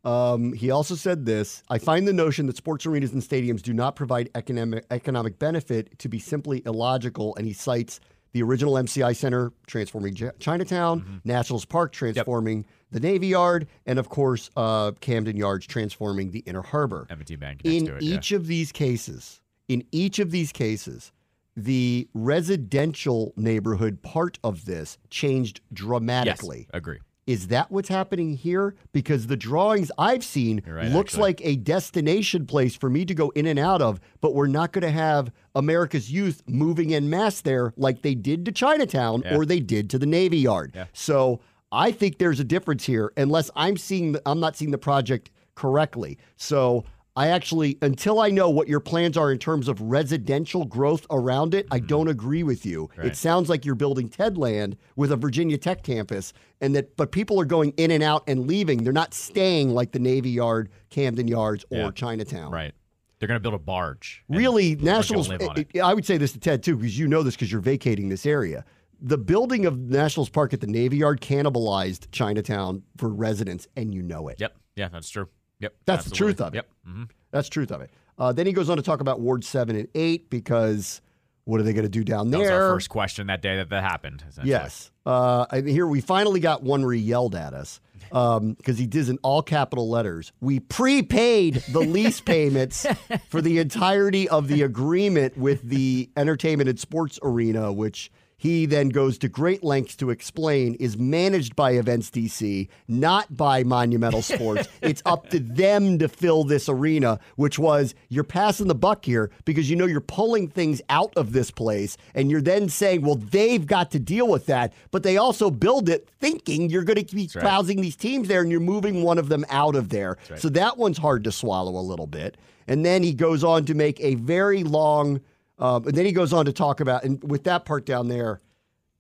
Um, he also said this I find the notion that sports arenas and stadiums do not provide economic, economic benefit to be simply illogical. And he cites the original MCI Center transforming Ch- Chinatown, Nationals Park transforming the Navy Yard, and of course, uh, Camden Yards transforming the Inner Harbor.
M&T Bank
In
it. yeah.
each of these cases, in each of these cases, the residential neighborhood part of this changed
yes,
dramatically.
agree.
Is that what's happening here? Because the drawings I've seen
right,
looks
actually.
like a destination place for me to go in and out of, but we're not going to have America's youth moving en masse there like they did to Chinatown
Yeah.
or they did to the Navy Yard.
Yeah.
So I think there's a difference here, unless I'm seeing the, I'm not seeing the project correctly. So I actually, until I know what your plans are in terms of residential growth around it, I don't agree with you. It
Mm-hmm.
Sounds like you're building Tedland with a Virginia Tech campus, and that but people are going in and out and leaving. They're not staying like the Navy Yard, Camden Yards, or
Yeah.
Chinatown.
Right. They're going to build a barge.
Really, Nationals.
it.
I would say this to Ted too, because you know this because you're vacating this area. The building of Nationals Park at the Navy Yard cannibalized Chinatown for residents, and you know it.
Yep. Yeah, that's true. Yep.
That's the truth of it.
Yep. hmm
That's the truth of it. Uh, then he goes on to talk about Ward seven and eight because what are they going to do down
That was
there?
our first question that day that that happened.
Yes. Uh, and here we finally got one he yelled at us because he did in all capital letters. We prepaid the lease payments for the entirety of the agreement with the entertainment and sports arena, which he then goes to great lengths to explain is managed by Events DC, not by Monumental Sports. it's up to them to fill this arena, which was you're passing the buck here because you know you're pulling things out of this place and you're then saying, well, they've got to deal with that. But they also build it thinking you're going to be housing these teams there and you're moving one of them out of there.
right.
So that one's hard to swallow a little bit. And then he goes on to make a very long um, and then he goes on to talk about, and with that part down there,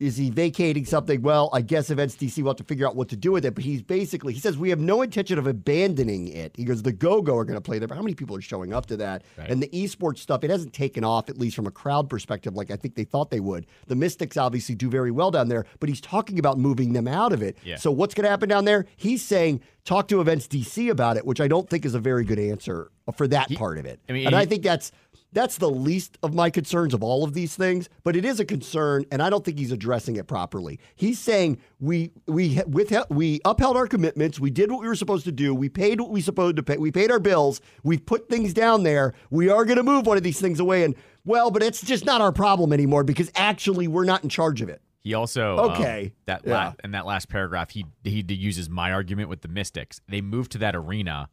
is he vacating something? Well, I guess Events DC will have to figure out what to do with it. But he's basically, he says, we have no intention of abandoning it. He goes, the Go Go are going to play there. But how many people are showing up to that?
Right.
And the esports stuff, it hasn't taken off, at least from a crowd perspective, like I think they thought they would. The Mystics obviously do very well down there, but he's talking about moving them out of it.
Yeah.
So what's going to happen down there? He's saying, talk to Events DC about it, which I don't think is a very good answer for that part of it.
I mean,
and
he-
I think that's that's the least of my concerns of all of these things, but it is a concern, and I don't think he's addressing it properly. He's saying we we with we upheld our commitments, we did what we were supposed to do, we paid what we supposed to pay, we paid our bills, we've put things down there. We are going to move one of these things away, and well, but it's just not our problem anymore because actually we're not in charge of it.
He also um,
Okay.
that
Yeah.
la- in that last paragraph he he uses my argument with the Mystics. They moved to that arena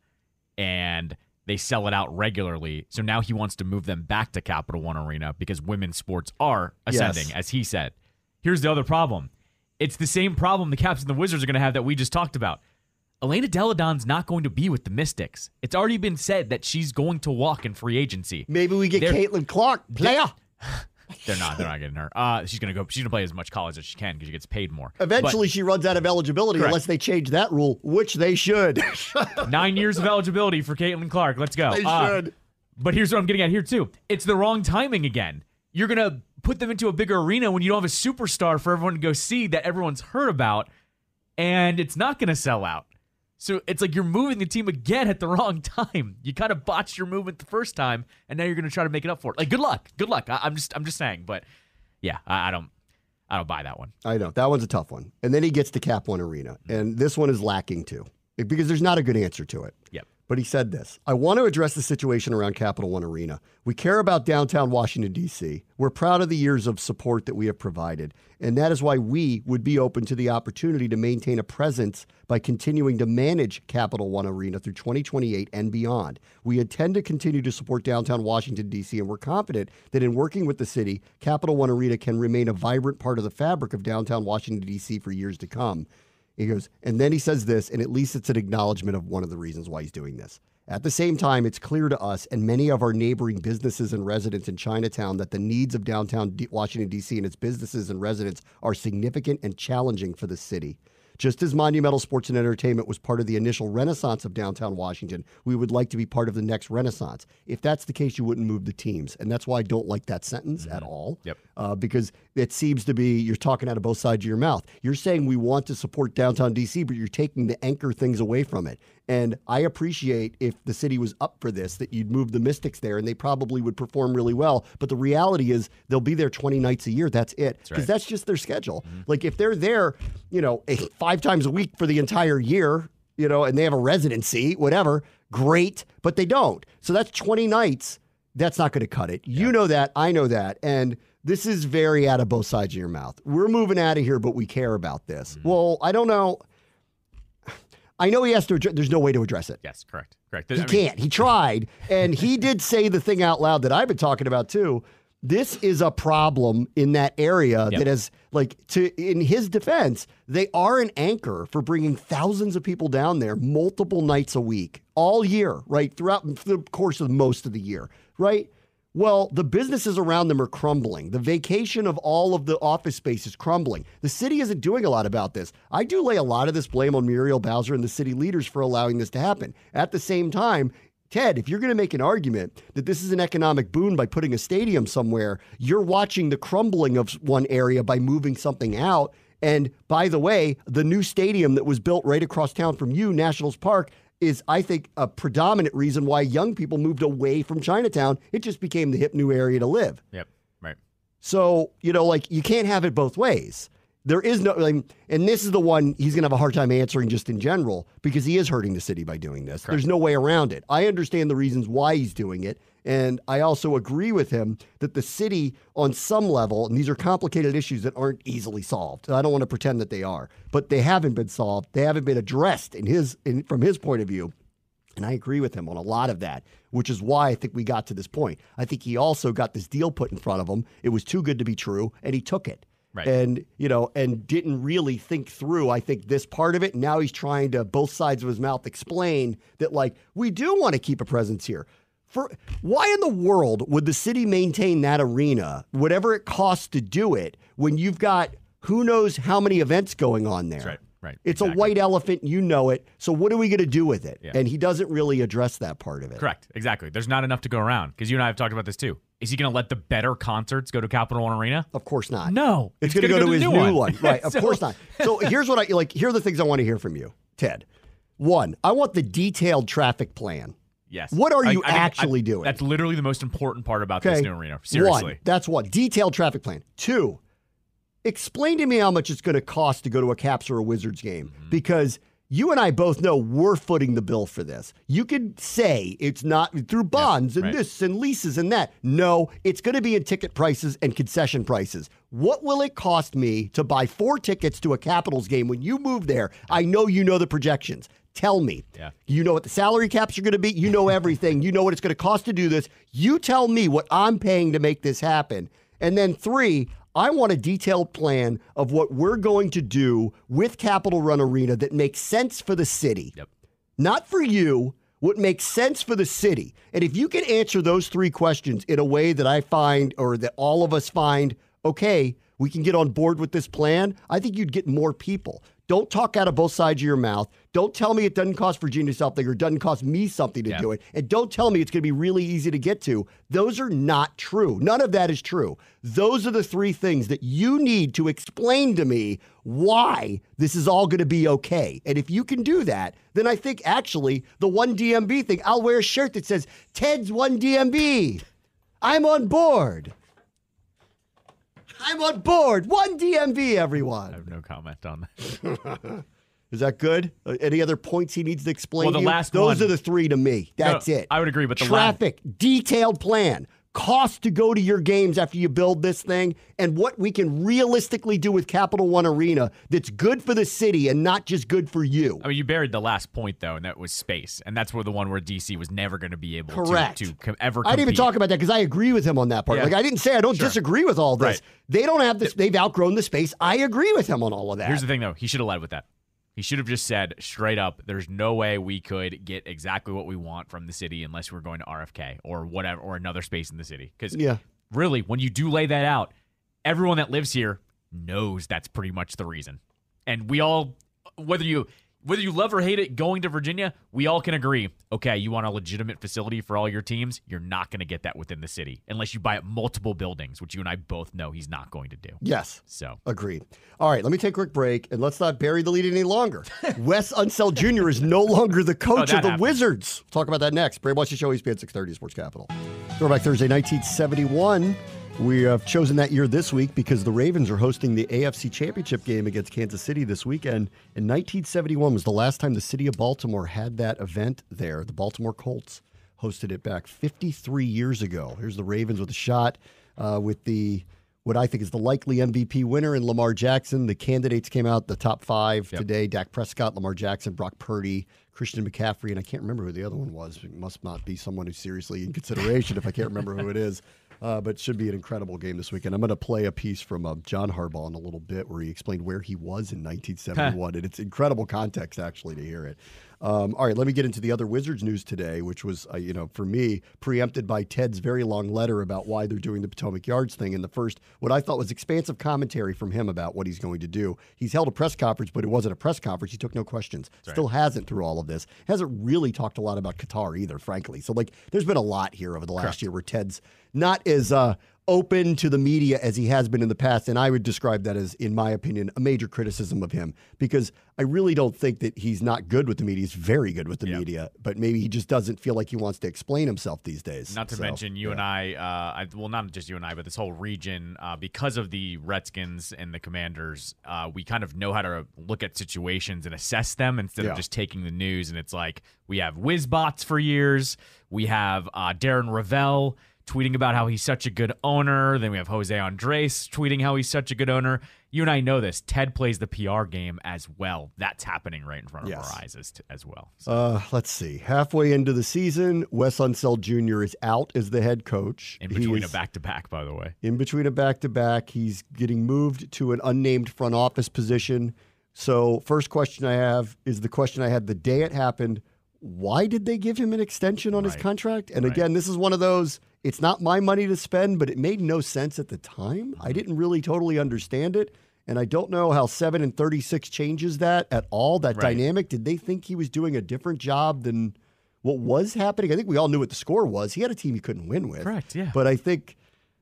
and they sell it out regularly. So now he wants to move them back to Capital One Arena because women's sports are ascending,
Yes.
as he said. Here's the other problem. It's the same problem the Caps and the Wizards are going to have that we just talked about. Elena Delle Donne's not going to be with the Mystics. It's already been said that she's going to walk in free agency.
Maybe we get
They're-
Caitlin Clark, player.
They're not. They're not getting her. Uh, she's gonna go. She's gonna play as much college as she can because she gets paid more.
Eventually, she runs out of eligibility
Correct.
unless they change that rule, which they should.
Nine years of eligibility for Caitlin Clark. Let's go.
they
Uh,
should.
But here's what I'm getting at here too. It's the wrong timing again. You're gonna put them into a bigger arena when you don't have a superstar for everyone to go see that everyone's heard about, and it's not gonna sell out. So it's like you're moving the team again at the wrong time. You kind of botched your movement the first time, and now you're gonna try to make it up for it. Like good luck, good luck. I, I'm just I'm just saying, but yeah, I, I don't I don't buy that one.
I know that one's a tough one. And then he gets to Cap One Arena, and this one is lacking too, because there's not a good answer to it.
Yep.
But he said this I want to address the situation around Capital One Arena. We care about downtown Washington, D.C. We're proud of the years of support that we have provided. And that is why we would be open to the opportunity to maintain a presence by continuing to manage Capital One Arena through 2028 and beyond. We intend to continue to support downtown Washington, D.C., and we're confident that in working with the city, Capital One Arena can remain a vibrant part of the fabric of downtown Washington, D.C. for years to come. He goes, and then he says this, and at least it's an acknowledgement of one of the reasons why he's doing this. At the same time, it's clear to us and many of our neighboring businesses and residents in Chinatown that the needs of downtown D- Washington, D.C. and its businesses and residents are significant and challenging for the city. Just as Monumental Sports and Entertainment was part of the initial renaissance of downtown Washington, we would like to be part of the next renaissance. If that's the case, you wouldn't move the teams. And that's why I don't like that sentence mm-hmm. at all.
Yep.
Uh, because it seems to be you're talking out of both sides of your mouth. You're saying we want to support downtown DC, but you're taking the anchor things away from it. And I appreciate if the city was up for this, that you'd move the Mystics there and they probably would perform really well. But the reality is they'll be there 20 nights a year. That's it. Because
right.
that's just their schedule. Like if they're there, you know, eh, five times a week for the entire year, you know, and they have a residency, whatever, great, but they don't. So that's 20 nights. That's not going to cut it. You know that. I know that. And this is very out of both sides of your mouth. We're moving out of here, but we care about this. Mm-hmm. Well, I don't know. I know he has to. address- There's no way to address it.
Yes, correct, correct.
He
I mean,
can't. He tried, and he did say the thing out loud that I've been talking about too. This is a problem in that area
Yep.
that has, like, to in his defense, they are an anchor for bringing thousands of people down there multiple nights a week, all year, right throughout the course of most of the year, right. Well, the businesses around them are crumbling. The vacation of all of the office space is crumbling. The city isn't doing a lot about this. I do lay a lot of this blame on Muriel Bowser and the city leaders for allowing this to happen. At the same time, Ted, if you're going to make an argument that this is an economic boon by putting a stadium somewhere, you're watching the crumbling of one area by moving something out. And by the way, the new stadium that was built right across town from you, Nationals Park, is, I think, a predominant reason why young people moved away from Chinatown. It just became the hip new area to live.
Yep, right.
So, you know, like you can't have it both ways. There is no, like, and this is the one he's going to have a hard time answering just in general because he is hurting the city by doing this. There's no way around it. I understand the reasons why he's doing it, And I also agree with him that the city, on some level, and these are complicated issues that aren't easily solved. I don't want to pretend that they are, but they haven't been solved. They haven't been addressed in his, in, from his point of view. And I agree with him on a lot of that, which is why I think we got to this point. I think he also got this deal put in front of him. It was too good to be true, and he took it.
Right.
And, you know, and didn't really think through, I think, this part of it. Now he's trying to, both sides of his mouth, explain that, like, we do want to keep a presence here. For why in the world would the city maintain that arena, whatever it costs to do it, when you've got who knows how many events going on there?
right, right,
It's a white elephant, you know it. So what are we going to do with it?
Yeah.
And he doesn't really address that part of it.
Correct. Exactly. There's not enough to go around because you and I have talked about this too. Is he going to let the better concerts go to Capital One Arena?
Of course not.
No.
It's, going to go to
the
his new one. Right. Of
So-
course not. So here's what I like. Here are the things I want to hear from you, Ted. One, I want the detailed traffic plan.
Yes.
What are
I-
you
I think- I-
actually doing?
That's literally the most important part about
Okay.
this new arena. Seriously.
One, that's one. Detailed traffic plan. Two, explain to me how much it's going to cost to go to a Caps or a Wizards game
Mm-hmm.
because you and I both know we're footing the bill for this. You could say it's not through bonds and
right.
this and leases and that. No, it's going to be in ticket prices and concession prices. What will it cost me to buy four tickets to a Capitals game when you move there? I know you know the projections. Tell me.
Yeah.
You know what the salary caps are going to be. You know everything. you know what it's going to cost to do this. You tell me what I'm paying to make this happen. And then three, I want a detailed plan of what we're going to do with Capital One Arena that makes sense for the city.
Yep.
Not for you, what makes sense for the city. And if you can answer those three questions in a way that I find or that all of us find, okay, we can get on board with this plan, I think you'd get more people. Don't talk out of both sides of your mouth. Don't tell me it doesn't cost Virginia something or doesn't cost me something to
Yeah.
do it. And don't tell me it's going to be really easy to get to. Those are not true. None of that is true. Those are the three things that you need to explain to me why this is all going to be okay. And if you can do that, then I think actually the one DMV thing, I'll wear a shirt that says Ted's one DMV. I'm on board. I'm on board. One DMV, everyone.
I have no comment on that.
Is that good? Uh, any other points he needs to explain?
Well, the
to you?
last
Those
one-
are the three to me. That's
No,
it.
I would agree, but the la-
traffic, detailed plan, cost to go to your games after you build this thing, and what we can realistically do with Capital One Arena that's good for the city and not just good for you.
I mean, you buried the last point though, and that was space, and that's where the one where DC was never going to be able
Correct.
to, to ever.
I didn't even talk about that because I agree with him on that part.
Yeah.
Like I didn't say I don't
Sure.
disagree with all this.
Right.
They don't have this. They've outgrown the space. I agree with him on all of that.
Here's the thing, though. He should have led with that. He should have just said straight up, "There's no way we could get exactly what we want from the city unless we're going to RFK or whatever or another space in the city." Because
yeah.
really, when you do lay that out, everyone that lives here knows that's pretty much the reason. And we all, whether you whether you love or hate it, going to Virginia, we all can agree. Okay, you want a legitimate facility for all your teams. You're not going to get that within the city unless you buy up multiple buildings, which you and I both know he's not going to do.
Yes.
So
Agreed. All right, let me take a quick break and let's not bury the lead any longer. Wes Unseld Jr. is no longer the oh, coach
Oh,
of the
happened.
Wizards. Talk about that next. Bram Weinstein Show, ESPN 630 Sports Capital. Throwback Thursday, 1971. We have chosen that year this week because the Ravens are hosting the AFC Championship game against Kansas City this weekend. And 1971 was the last time the city of Baltimore had that event there. The Baltimore Colts hosted it back 53 years ago. Here's the Ravens with a shot uh, with the what I think is the likely MVP winner in Lamar Jackson. The candidates came out the top five today: Dak Prescott, Lamar Jackson, Brock Purdy, Christian McCaffrey, and I can't remember who the other one was. It must not be someone who's seriously in consideration if I can't remember who it is. Uh, but it should be an incredible game this weekend. I'm going to play a piece from uh, John Harbaugh in a little bit where he explained where he was in 1971, and it's incredible context actually to hear it. Um, all right, let me get into the other Wizards news today, which was, uh, you know, for me, preempted by Ted's very long letter about why they're doing the Potomac Yards thing. And the first, what I thought was expansive commentary from him about what he's going to do. He's held a press conference, but it wasn't a press conference. He took no questions. Still hasn't through all of this. Hasn't really talked a lot about Qatar either, frankly. So, like, there's been a lot here over the last year where Ted's not as uh, open to the media as he has been in the past, and I would describe that as, in my opinion, a major criticism of him because I really don't think that he's not good with the media. He's very good with the
Yeah.
media, but maybe he just doesn't feel like he wants to explain himself these days.
Not to
So,
mention you
yeah.
and I, uh, I, well, not just you and I, but this whole region, uh, because of the Redskins and the Commanders, uh, we kind of know how to look at situations and assess them instead
Yeah.
of just taking the news. And it's like we have Wizbots for years. We have uh, Darren Rovell tweeting about how he's such a good owner. Then we have Jose Andres tweeting how he's such a good owner. You and I know this. Ted plays the PR game as well. That's happening right in front of
Yes.
our eyes as, as well. So,
Uh, let's see. Halfway into the season, Wes Unseld Jr. is out as the head coach.
in between a back to back, by the way.
in between a back to back. He's getting moved to an unnamed front office position. So, first question I have is the question I had the day it happened. Why did they give him an extension on his contract? And
Right.
again, this is one of those, it's not my money to spend, but it made no sense at the time.
Mm-hmm.
I didn't really totally understand it. And I don't know how 7 and 36 changes that at all, that
Right.
dynamic. Did they think he was doing a different job than what was happening? I think we all knew what the score was. He had a team he couldn't win with.
Correct, yeah.
But I think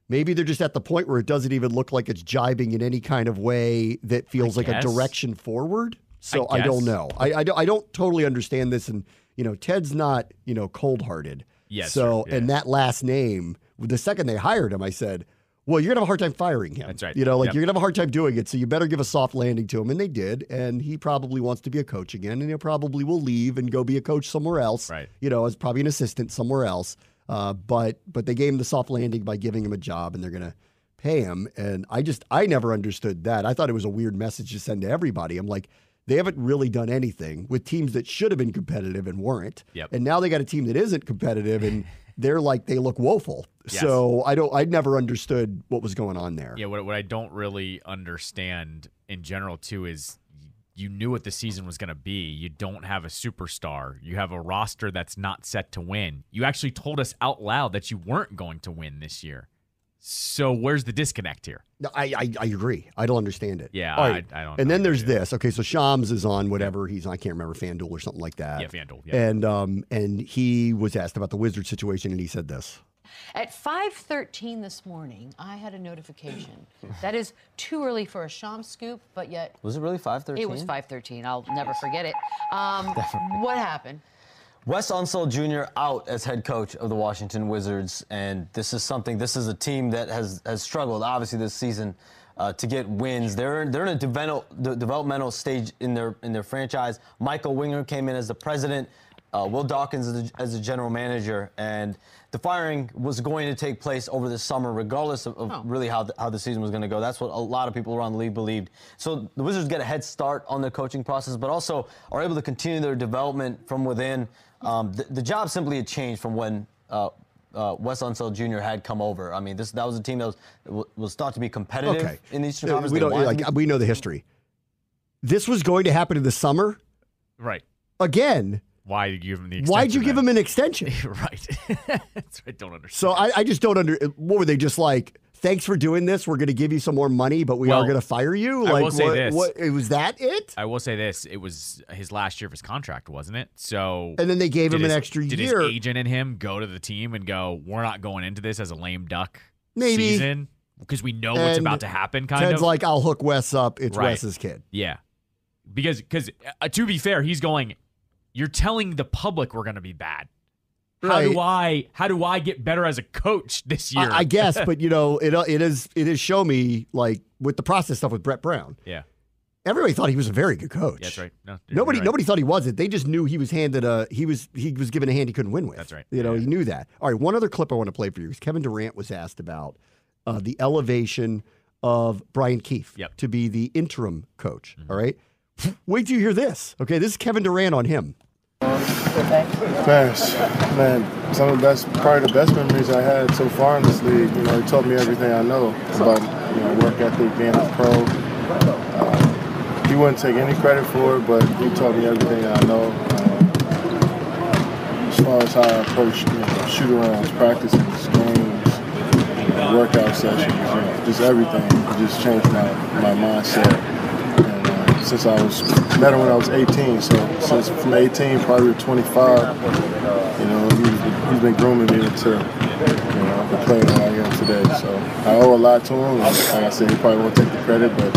maybe they're just at the point where it doesn't even look like it's jibing in any kind of way that feels like a direction forward. So
I
I, don't know. I, I, don't, I don't totally understand this. And, you know, Ted's not, you know, cold hearted.
Yes,
So,
yeah.
and that last name, the second they hired him, I said, well, you're going to have a hard time firing him.
That's right.
You know, like
Yep.
you're going to have a hard time doing it. So you better give a soft landing to him. And they did. And he probably wants to be a coach again. And he probably will leave and go be a coach somewhere else.
Right.
You know, as probably an assistant somewhere else. Uh, but but they gave him the soft landing by giving him a job and they're going to pay him. And I just, I never understood that. I thought it was a weird message to send to everybody. I'm like, they haven't really done anything with teams that should have been competitive and weren't.
Yep.
And now they got a team that isn't competitive and they're like, they look woeful.
Yes.
So I don't, I never understood what was going on there.
Yeah, what, what I don't really understand in general too is you knew what the season was going to be. You don't have a superstar. You have a roster that's not set to win. You actually told us out loud that you weren't going to win this year. So where's the disconnect here?
No, I, I, I agree. I don't understand it.
Yeah,
All
I- I don't-
And
I
then there's
either.
this. Okay, so Shams is on whatever he's on. I can't remember FanDuel or something like that.
Yeah, FanDuel, yeah.
And um and he was asked about the Wizard situation, and he said this.
At 5:13 this morning, I had a notification. That is too early for a Sham scoop, but yet
Was it really 513?
it was 5:13. I'll never forget it. Um, what happened?
Wes Unseld Jr. out as head coach of the Washington Wizards, and this is something. This is a team that has has struggled obviously this season uh, to get wins. They're they're in a develop, de- developmental stage in their in their franchise. Michael Winger came in as the president. Uh, Will Dawkins as the, as the general manager, and the firing was going to take place over the summer, regardless of, of
Oh.
really how the, how the season was going to go. That's what a lot of people around the league believed. So the Wizards get a head start on their coaching process, but also are able to continue their development from within. Um, the, the job simply had changed from when uh, uh, Wes Unseld Jr. had come over. I mean, this that was a team that was was thought to be competitive
Okay.
in the Eastern
Uh,
Conference.
we don't like we know the history. This was going to happen in the summer
Right.
again.
Why did you give him the extension?
Why'd you
extension
give
then?
him an extension?
right. That's what I don't understand.
So I, I just don't under. What were they just like? Thanks for doing this. We're going to give you some more money, but we are going to fire you.
I
Like
will say
what,
this.
what? Was that it?
I will say this: it was his last year of his contract, wasn't it? So,
And then they gave him an
his-
extra
did
year.
Did his agent and him go to the team and go, "We're not going into this as a lame duck
Maybe.
season because we know what's about to happen." Kind
Ted's
of
like, I'll hook Wes up. It's
Right.
Wes's kid.
Yeah. Because because uh, to be fair, he's going you're telling the public we're going to be bad. How do I how do I get better as a coach this year?
I, I guess, but you know, it it is it is show me like with the process stuff with Brett Brown.
yeah.
Everybody thought he was a very good coach.
Yeah, that's right. No,
Nobody
right.
nobody thought he wasn't. They just knew he was handed a he was he was given a hand he couldn't win with.
That's right.
You know,
Yeah.
he knew that. All right, one other clip I want to play for you is Kevin Durant was asked about uh, the elevation of Brian Keefe
Yep. Mm-hmm.
to be the interim coach. All right. Wait till you hear this. Okay, this is Kevin Durant on him.
Thanks, man. Some of the best, probably the best memories I had so far in this league. You know, he taught me everything I know about you know work ethic, being a pro. Uh, he wouldn't take any credit for it, but he taught me everything I know. Uh, as far as how I approach you know, shoot arounds, practices, games, you know, workout sessions, you know, just everything. Just changed my, my mindset. And, since I was met him when I was 18, so since from 18 probably 25, you know, he's, he's been grooming me into, you know, the player that I am today. So I owe a lot to him. Like I said, he probably won't take the credit, but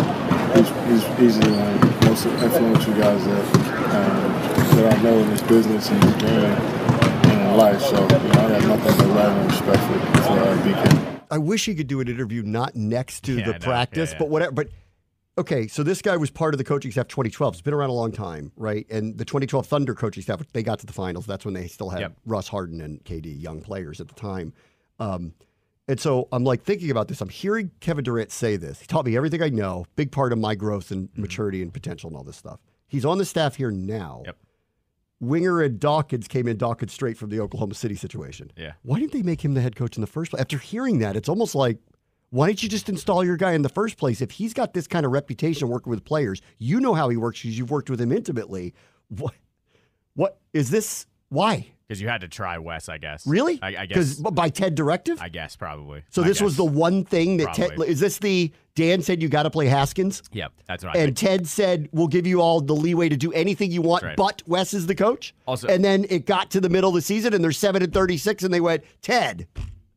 he's, he's, he's the um, most influential guys that, um, that I know in this business and this game and in life. So you know, I got nothing but love and respect for, for uh, BK.
I wish he could do an interview not next to
Yeah,
the practice,
Yeah, yeah.
but whatever. But okay, so this guy was part of the coaching staff 2012. It's been around a long time, right? And the 2012 Thunder coaching staff, they got to the finals. That's when they still had
Yep.
Russ Harden and KD, young players at the time. Um, and so I'm like thinking about this. I'm hearing Kevin Durant say this. He taught me everything I know, big part of my growth and maturity and potential and all this stuff. He's on the staff here now.
Yep.
Winger and Dawkins came in Dawkins straight from the Oklahoma City situation.
Yeah.
Why didn't they make him the head coach in the first place? After hearing that, it's almost like, why don't you just install your guy in the first place? If he's got this kind of reputation working with players, you know how he works because you've worked with him intimately. What? What is this? Why?
Because you had to try Wes, I guess.
Really?
I, I
Because
guess.
by Ted directive.
I guess probably.
so
I
this was the one thing that Ted. Is this the Dan said you got to play Haskins?
Yep, that's right.
And. Ted said, "We'll give you all the leeway to do anything you want,
right.
but Wes is the coach."
Also-
and then it got to the middle of the season, and they're seven and thirty-six, and they went, "Ted,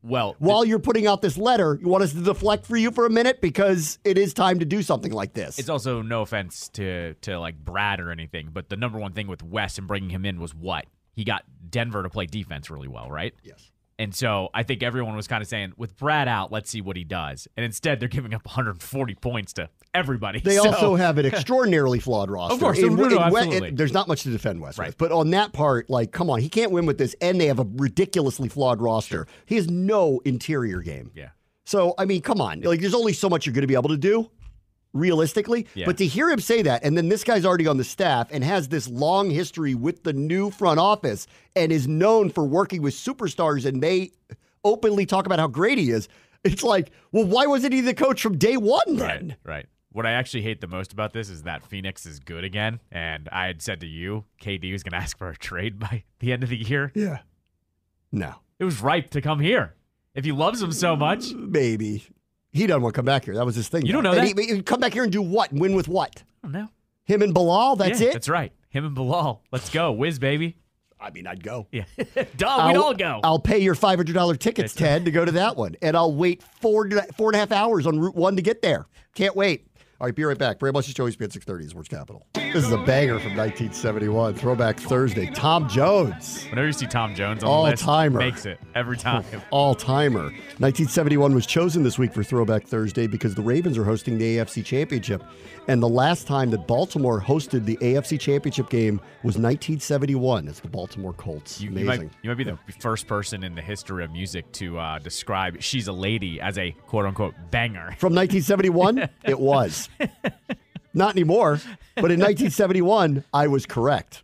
Well,
while you're putting out this letter, you want us to deflect for you for a minute because it is time to do something like this."
It's also no offense to to like Brad or anything, but the number one thing with Wes and bringing him in was what he got Denver to play defense really well, right?
yes.
And so I think everyone was kind of saying, with Brad out, let's see what he does. And instead, they're giving up 140 points to everybody.
They
So-
also have an extraordinarily flawed roster.
Of course.
In-
No, absolutely.
there's not much to defend Wes
Right.
with, but on that part, like, come on, he can't win with this, and they have a ridiculously flawed roster. He has no interior game.
yeah.
So, I mean, come on. Like, there's only so much you're going to be able to do, realistically.
Yeah.
But to hear him say that, and then this guy's already on the staff and has this long history with the new front office and is known for working with superstars, and they openly talk about how great he is. It's like, well, why wasn't he the coach from day one then?
Right, right. What I actually hate the most about this is that Phoenix is good again. And I had said to you, KD was going to ask for a trade by the end of the year.
Yeah. No.
It was ripe to come here. If he loves him so much, uh,
Maybe. He doesn't want to come back here. That was his thing.
You don't know
And
that?
He, come back here and do what? And win with what?
I don't know.
Him and Bilal? That's
Yeah,
it?
That's right. Him and Bilal. Let's go. Whiz, baby.
I mean, I'd go.
Yeah. Duh, we'd all go.
I'll pay your $500 tickets, Ted, to go to that one. And I'll wait four, four and a half hours on Route 1 to get there. Can't wait. All right, be right back. Brave Bunch's Joey Speed 630 Sports Capital. This is a banger from 1971, Throwback Thursday. Tom Jones.
Whenever you see Tom Jones on the list,
All-timer.
makes it every time.
all timer. 1971 was chosen this week for Throwback Thursday because the Ravens are hosting the AFC Championship. And the last time that Baltimore hosted the AFC Championship game was 1971. It's the Baltimore Colts.
You, you
Amazing.
might you might be the first person in the history of music to uh, describe "She's a Lady" as a quote unquote banger.
From 1971, it was. Not anymore, but in 1971, I was correct.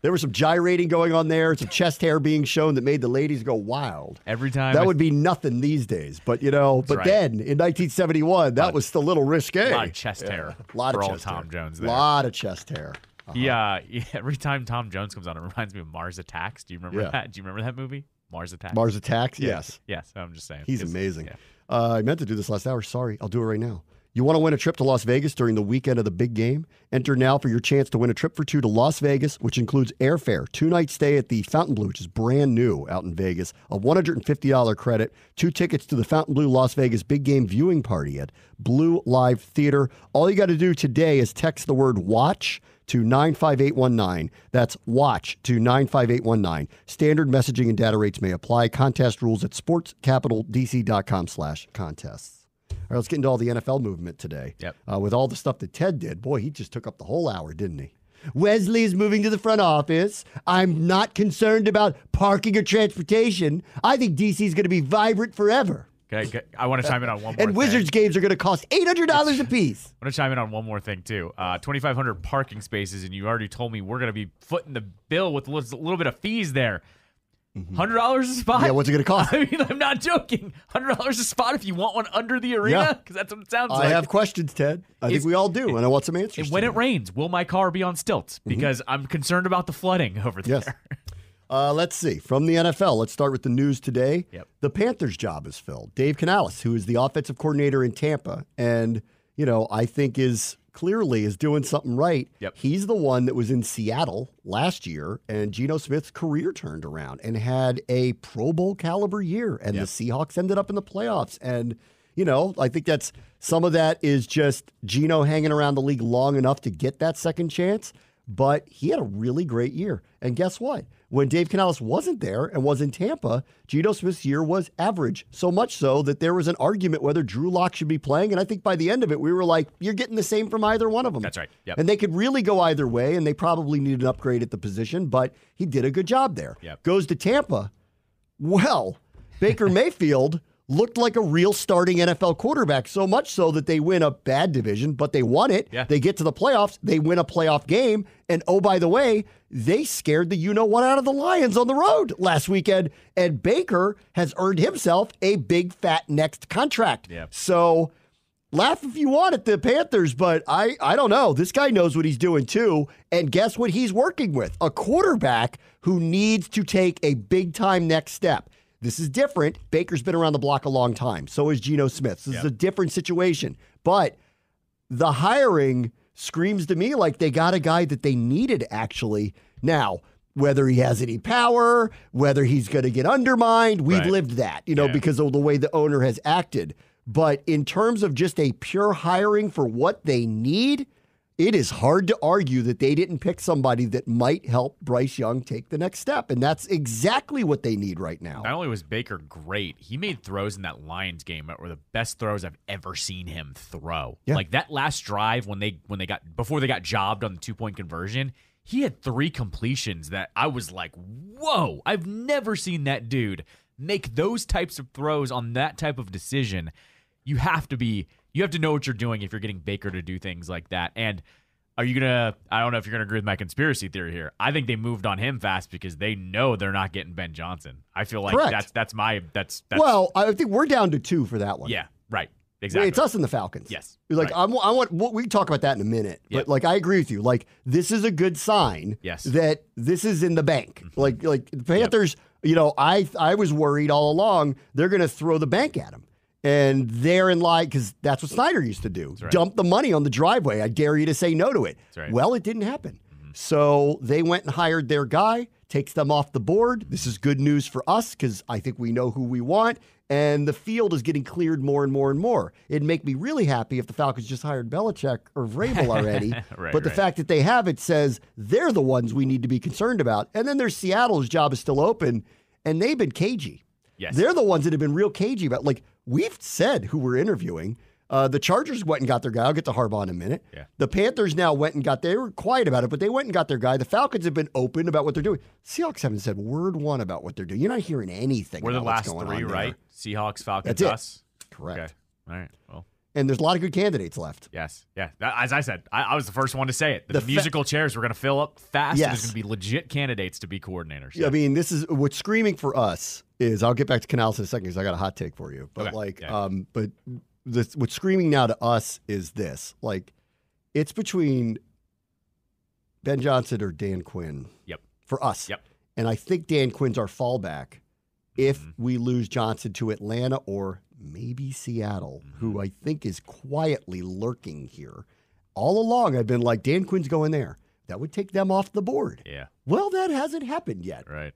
There was some gyrating going on there, some chest hair being shown that made the ladies go wild.
Every time
That
I-
would be nothing these days, but you know. But
right.
then in 1971, that was still a little risque.
a lot of chest hair
A lot of chest
Tom
hair.
Jones there.
lot of chest hair.
He, uh, he- every time Tom Jones comes on, it reminds me of Mars Attacks. Do you remember
Yeah.
that? Do you remember that movie, Mars Attacks?
Mars Attacks, yes.
Yes, I'm just saying.
He's amazing.
yeah.
Uh, I meant to do this last hour. Sorry. I'll do it right now. You want to win a trip to Las Vegas during the weekend of the big game? Enter now for your chance to win a trip for two to Las Vegas, which includes airfare, two night stay at the Fontainebleau, which is brand new out in Vegas, a $150 credit, two tickets to the Fontainebleau Las Vegas big game viewing party at Blue Live Theater. All you got to do today is text the word watch to 95819. That's watch to 95819. Standard messaging and data rates may apply. Contest rules at sportscapitoldc.com slash contests. All right, let's get into all the NFL movement today.
Yep.
Uh, with all the stuff that Ted did, boy, he just took up the whole hour, didn't he? Wesley is moving to the front office. I'm not concerned about parking or transportation. I think DC is going to be vibrant forever.
Okay, I want to chime in on one more.
And
thing.
Wizards games are going to cost $800 a piece.
I want to chime in on one more thing too. Uh, 2,500 parking spaces, and you already told me we're going to be footing the bill with a little bit of fees there. Hundred dollars a spot.
Mm-hmm. Yeah, what's it going to cost?
I mean, I'm not joking. Hundred dollars a spot if you want one under the arena, because that's what it sounds like.
I
like.
have questions, Ted. I think we all do, and I want some answers.
And when it
them.
rains, will my car be on stilts? Because I'm concerned about the flooding over there.
Mm-hmm. Yes. Uh, let's see. From the NFL, let's start with the news today.
Yep.
The Panthers' job is filled. Dave Canales, who is the offensive coordinator in Tampa, and you know, I think is clearly is doing something right.
Yep.
He's the one that was in Seattle last year, and Geno Smith's career turned around and had a Pro Bowl caliber year, and
Yep.
the Seahawks ended up in the playoffs, and. you know, I think that's some of that is just Geno hanging around the league long enough to get that second chance. But he had a really great year. And guess what? When Dave Canales wasn't there and was in Tampa, Geno Smith's year was average. So much so that there was an argument whether Drew Lock should be playing. And I think by the end of it, we were like, you're getting the same from either one of them.
That's right. Yep.
And they could really go either way, and they probably need an upgrade at the position, but he did a good job there.
Yep.
Goes to Tampa. Well, Baker Mayfield looked like a real starting NFL quarterback, so much so that they win a bad division, but they won it.
Yeah.
They get to the playoffs, they win a playoff game, and oh, by the way, they scared the you know what out of the Lions on the road last weekend. And Baker has earned himself a big fat next contract.
Yep.
So laugh if you want at the Panthers, but I, I don't know. This guy knows what he's doing too. And guess what he's working with? A quarterback who needs to take a big time next step. This is different. Baker's been around the block a long time. So is Geno Smith. This is a different situation. But the hiring screams to me like they got a guy that they needed actually. Now, whether he has any power, whether he's going to get undermined, we've
Right.
lived that, you know,
Yeah.
because of the way the owner has acted. But in terms of just a pure hiring for what they need, it is hard to argue that they didn't pick somebody that might help Bryce Young take the next step. And that's exactly what they need right now.
Not only was Baker great, he made throws in that Lions game that were the best throws I've ever seen him throw.
Yeah.
Like that last drive when they when they got before they got jobbed on the two point conversion, he had three completions that I was like, whoa! I've never seen that dude make those types of throws on that type of decision. You have to be you have to know what you're doing if you're getting Baker to do things like that. And are you gonna? I don't know if you're gonna agree with my conspiracy theory here. I think they moved on him fast because they know they're not getting Ben Johnson. I feel like
Correct.
that's that's my that's that's
well, I think we're down to two for that one.
yeah right
Wait,
exactly.
It's us and the Falcons.
Yes,
Like
right.
I'm, I want. well, We can talk about that in a minute.
Yep.
But like, I agree with you. Like, this is a good sign.
Yes. Mm-hmm.
That this is in the bank. Like, like the Panthers. You know, I I was worried all along they're going to throw the bank at him, and therein lie because that's what Snyder used to do.
right.
Dump the money on the driveway. I dare you to say no to it.
right.
Well, it didn't happen. Mm-hmm. So they went and hired their guy, takes them off the board. This is good news for us because I think we know who we want. And the field is getting cleared more and more and more. It'd make me really happy if the Falcons just hired Belichick or Vrabel already.
Right,
but the fact that they have it says they're the ones we need to be concerned about. And then there's Seattle's job is still open, and they've been cagey.
Yes.
They're the ones that have been real cagey about. Like we've said, who we're interviewing. Uh, the Chargers went and got their guy. I'll get to Harbaugh in a minute.
Yeah.
The Panthers now went and got. They were quiet about it, but they went and got their guy. The Falcons have been open about what they're doing. Seahawks haven't said word one about what they're doing. You're not hearing anything.
We're the last three, right? Seahawks, Falcons,
That's it.
us.
Correct.
Okay. All right. Well,
And there's a lot of good candidates left.
yes. Yeah. As I said, I, I was the first one to say it. The,
The fa-
musical chairs were going to fill up fast.
Yes.
There's going to be legit candidates to be coordinators.
I mean, this is what's screaming for us is. I'll get back to Canales in a second because I got a hot take for you. But
Okay.
like,
Yeah.
um, but this, what's screaming now to us is this: like, it's between Ben Johnson or Dan Quinn.
Yep.
For us.
Yep.
And I think Dan Quinn's our fallback if
Mhm.
we lose Johnson to Atlanta or maybe Seattle,
Mm-hmm.
who I think is quietly lurking here. All along, I've been like, Dan Quinn's going there. That would take them off the board.
Yeah.
Well, that hasn't happened yet.
Right.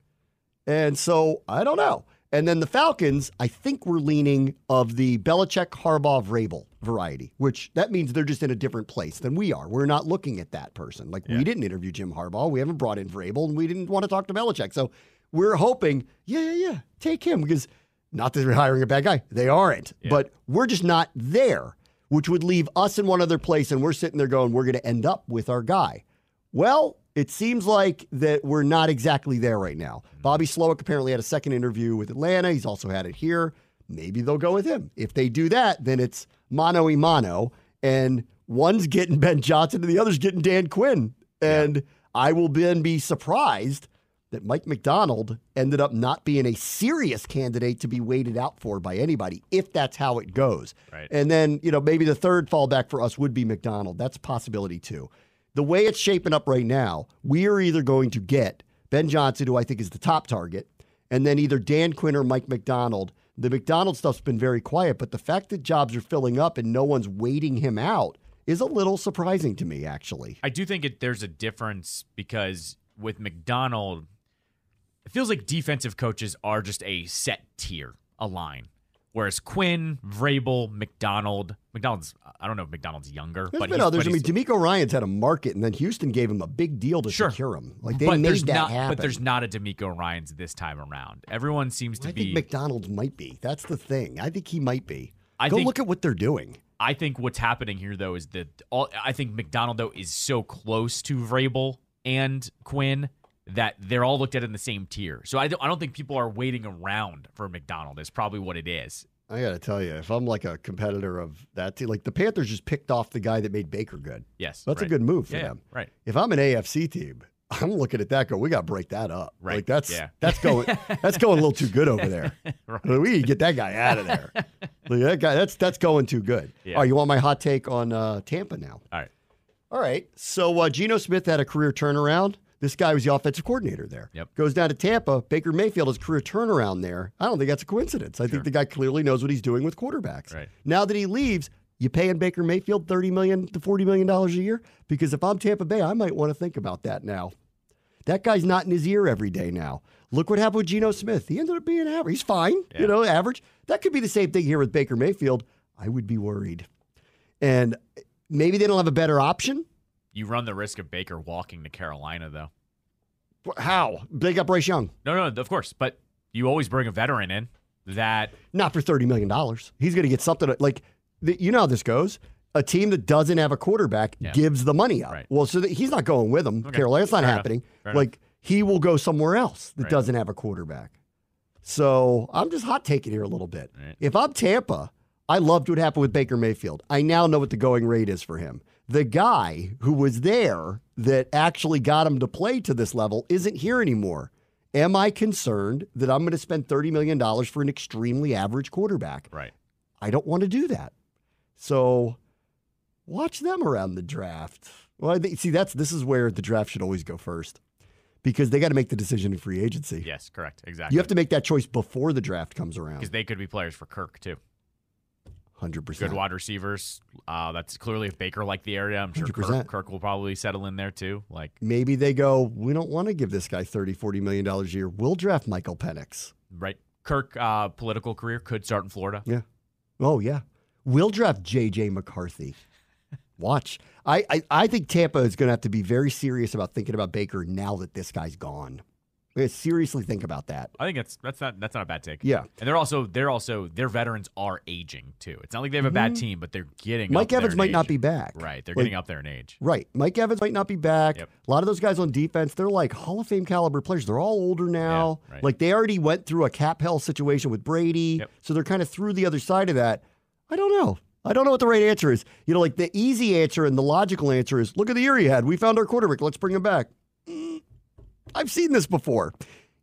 And so I don't know. And then the Falcons, I think we're leaning of the Belichick, Harbaugh, Vrabel variety, which that means they're just in a different place than we are. We're not looking at that person. Like
Yeah.
we didn't interview Jim Harbaugh, we haven't brought in Vrabel, and we didn't want to talk to Belichick. So we're hoping, yeah, yeah, yeah, take him because not that they're hiring a bad guy, they aren't,
Yeah.
but we're just not there, which would leave us in one other place, and we're sitting there going, we're going to end up with our guy. Well, it seems like that we're not exactly there right now. Mm-hmm. Bobby Slowik apparently had a second interview with Atlanta. He's also had it here. Maybe they'll go with him. If they do that, then it's mano y mano, and one's getting Ben Johnson and the other's getting Dan Quinn. And I will then be surprised that Mike Macdonald ended up not being a serious candidate to be waited out for by anybody, if that's how it goes.
Right.
And then, you know, maybe the third fallback for us would be Macdonald. That's a possibility too. The way it's shaping up right now, we are either going to get Ben Johnson, who I think is the top target, and then either Dan Quinn or Mike Macdonald. The Macdonald stuff's been very quiet, but the fact that jobs are filling up and no one's waiting him out is a little surprising to me, actually.
I do think it, there's a difference because with Macdonald, it feels like defensive coaches are just a set tier, a line. Whereas Quinn, Vrabel, Macdonald, Macdonald's, I don't know if Macdonald's younger,
There's
but
been others.
but
I mean, DeMeco Ryans had a market, and then Houston gave him a big deal to
Sure.
secure him. Like they
but
made
there's
that
not,
happen.
But there's not a DeMeco Ryans this time around. Everyone seems to
I
be.
I think Macdonald's might be. That's the thing. I think he might be.
I
Go
think-
look at what they're doing.
I think what's happening here though is that all I think Macdonald though is so close to Vrabel and Quinn that they're all looked at in the same tier. So I don't I don't think people are waiting around for Macdonald. Is probably what it is.
I got to tell you, if I'm like a competitor of that team, like the Panthers just picked off the guy that made Baker good.
Yes,
That's a good move for
Yeah,
them.
right.
If I'm an AFC team, I'm looking at that. Go, we got to break that up.
Right,
Like that's
yeah.
that's going that's going a little too good over there.
Right.
We need to get that guy out of there. That guy, that's that's going too good.
Yeah.
All right, you want my hot take on uh, Tampa now?
All right.
All right. So uh, Geno Smith had a career turnaround. This guy was the offensive coordinator there.
Yep.
Goes down to Tampa. Baker Mayfield has career turnaround there. I don't think that's a coincidence. I think the guy clearly knows what he's doing with quarterbacks.
Right.
Now that he leaves, you paying Baker Mayfield thirty million to forty million dollars a year? Because if I'm Tampa Bay, I might want to think about that now. That guy's not in his ear every day now. Look what happened with Geno Smith. He ended up being average. He's fine,
Yeah.
you know, average. That could be the same thing here with Baker Mayfield. I would be worried. And maybe they don't have a better option.
You run the risk of Baker walking to Carolina though.
How? They got Bryce Young.
No, no, of course, but you always bring a veteran in that
Not for $30 million. He's going to get something like, you know how this goes. A team that doesn't have a quarterback
Yeah.
gives the money up.
Right.
Well, so that he's not going with them.
Okay.
Carolina, it's not
Fair
happening. Like, he will go somewhere else that
Right.
doesn't have a quarterback. So I'm just hot taking here a little bit.
Right.
If I'm Tampa, I loved what happened with Baker Mayfield. I now know what the going rate is for him. The guy who was there that actually got him to play to this level isn't here anymore. Am I concerned that I'm going to spend $30 million for an extremely average quarterback?
right.
I don't want to do that. So watch them around the draft. Well, I see, that's this is where the draft should always go first because they got to make the decision in free agency.
Yes, correct. Exactly.
You have to make that choice before the draft comes around.
because they could be players for Kirk too.
100%.
Good wide receivers. Uh, that's clearly if Baker liked the area. I'm sure Kirk, Kirk will probably settle in there too. Like
Maybe they go, we don't want to give this guy 30, 40 million dollars a year. We'll draft Michael Penix.
right, Kirk uh, political career could start in Florida.
Yeah. Oh, yeah. We'll draft JJ McCarthy. Watch. I, I, I think Tampa is going to have to be very serious about thinking about Baker now that this guy's gone. Seriously think about that.
I think that's that's not that's not a bad take.
Yeah.
and they're also they're also their veterans are aging too. It's not like they have a bad team, but they're getting up
Mm-hmm. Mike Evans might not be back.
Right, they're
Like-
getting up there in age.
Right. Mike Evans might not be back.
Yep.
A lot of those guys on defense, they're like Hall of Fame caliber players. They're all older now.
Yeah, right.
Like they already went through a cap hell situation with Brady.
Yep.
So they're kind of through the other side of that. I don't know. I don't know what the right answer is. You know, like the easy answer and the logical answer is look at the year he had. We found our quarterback. Let's bring him back. I've seen this before.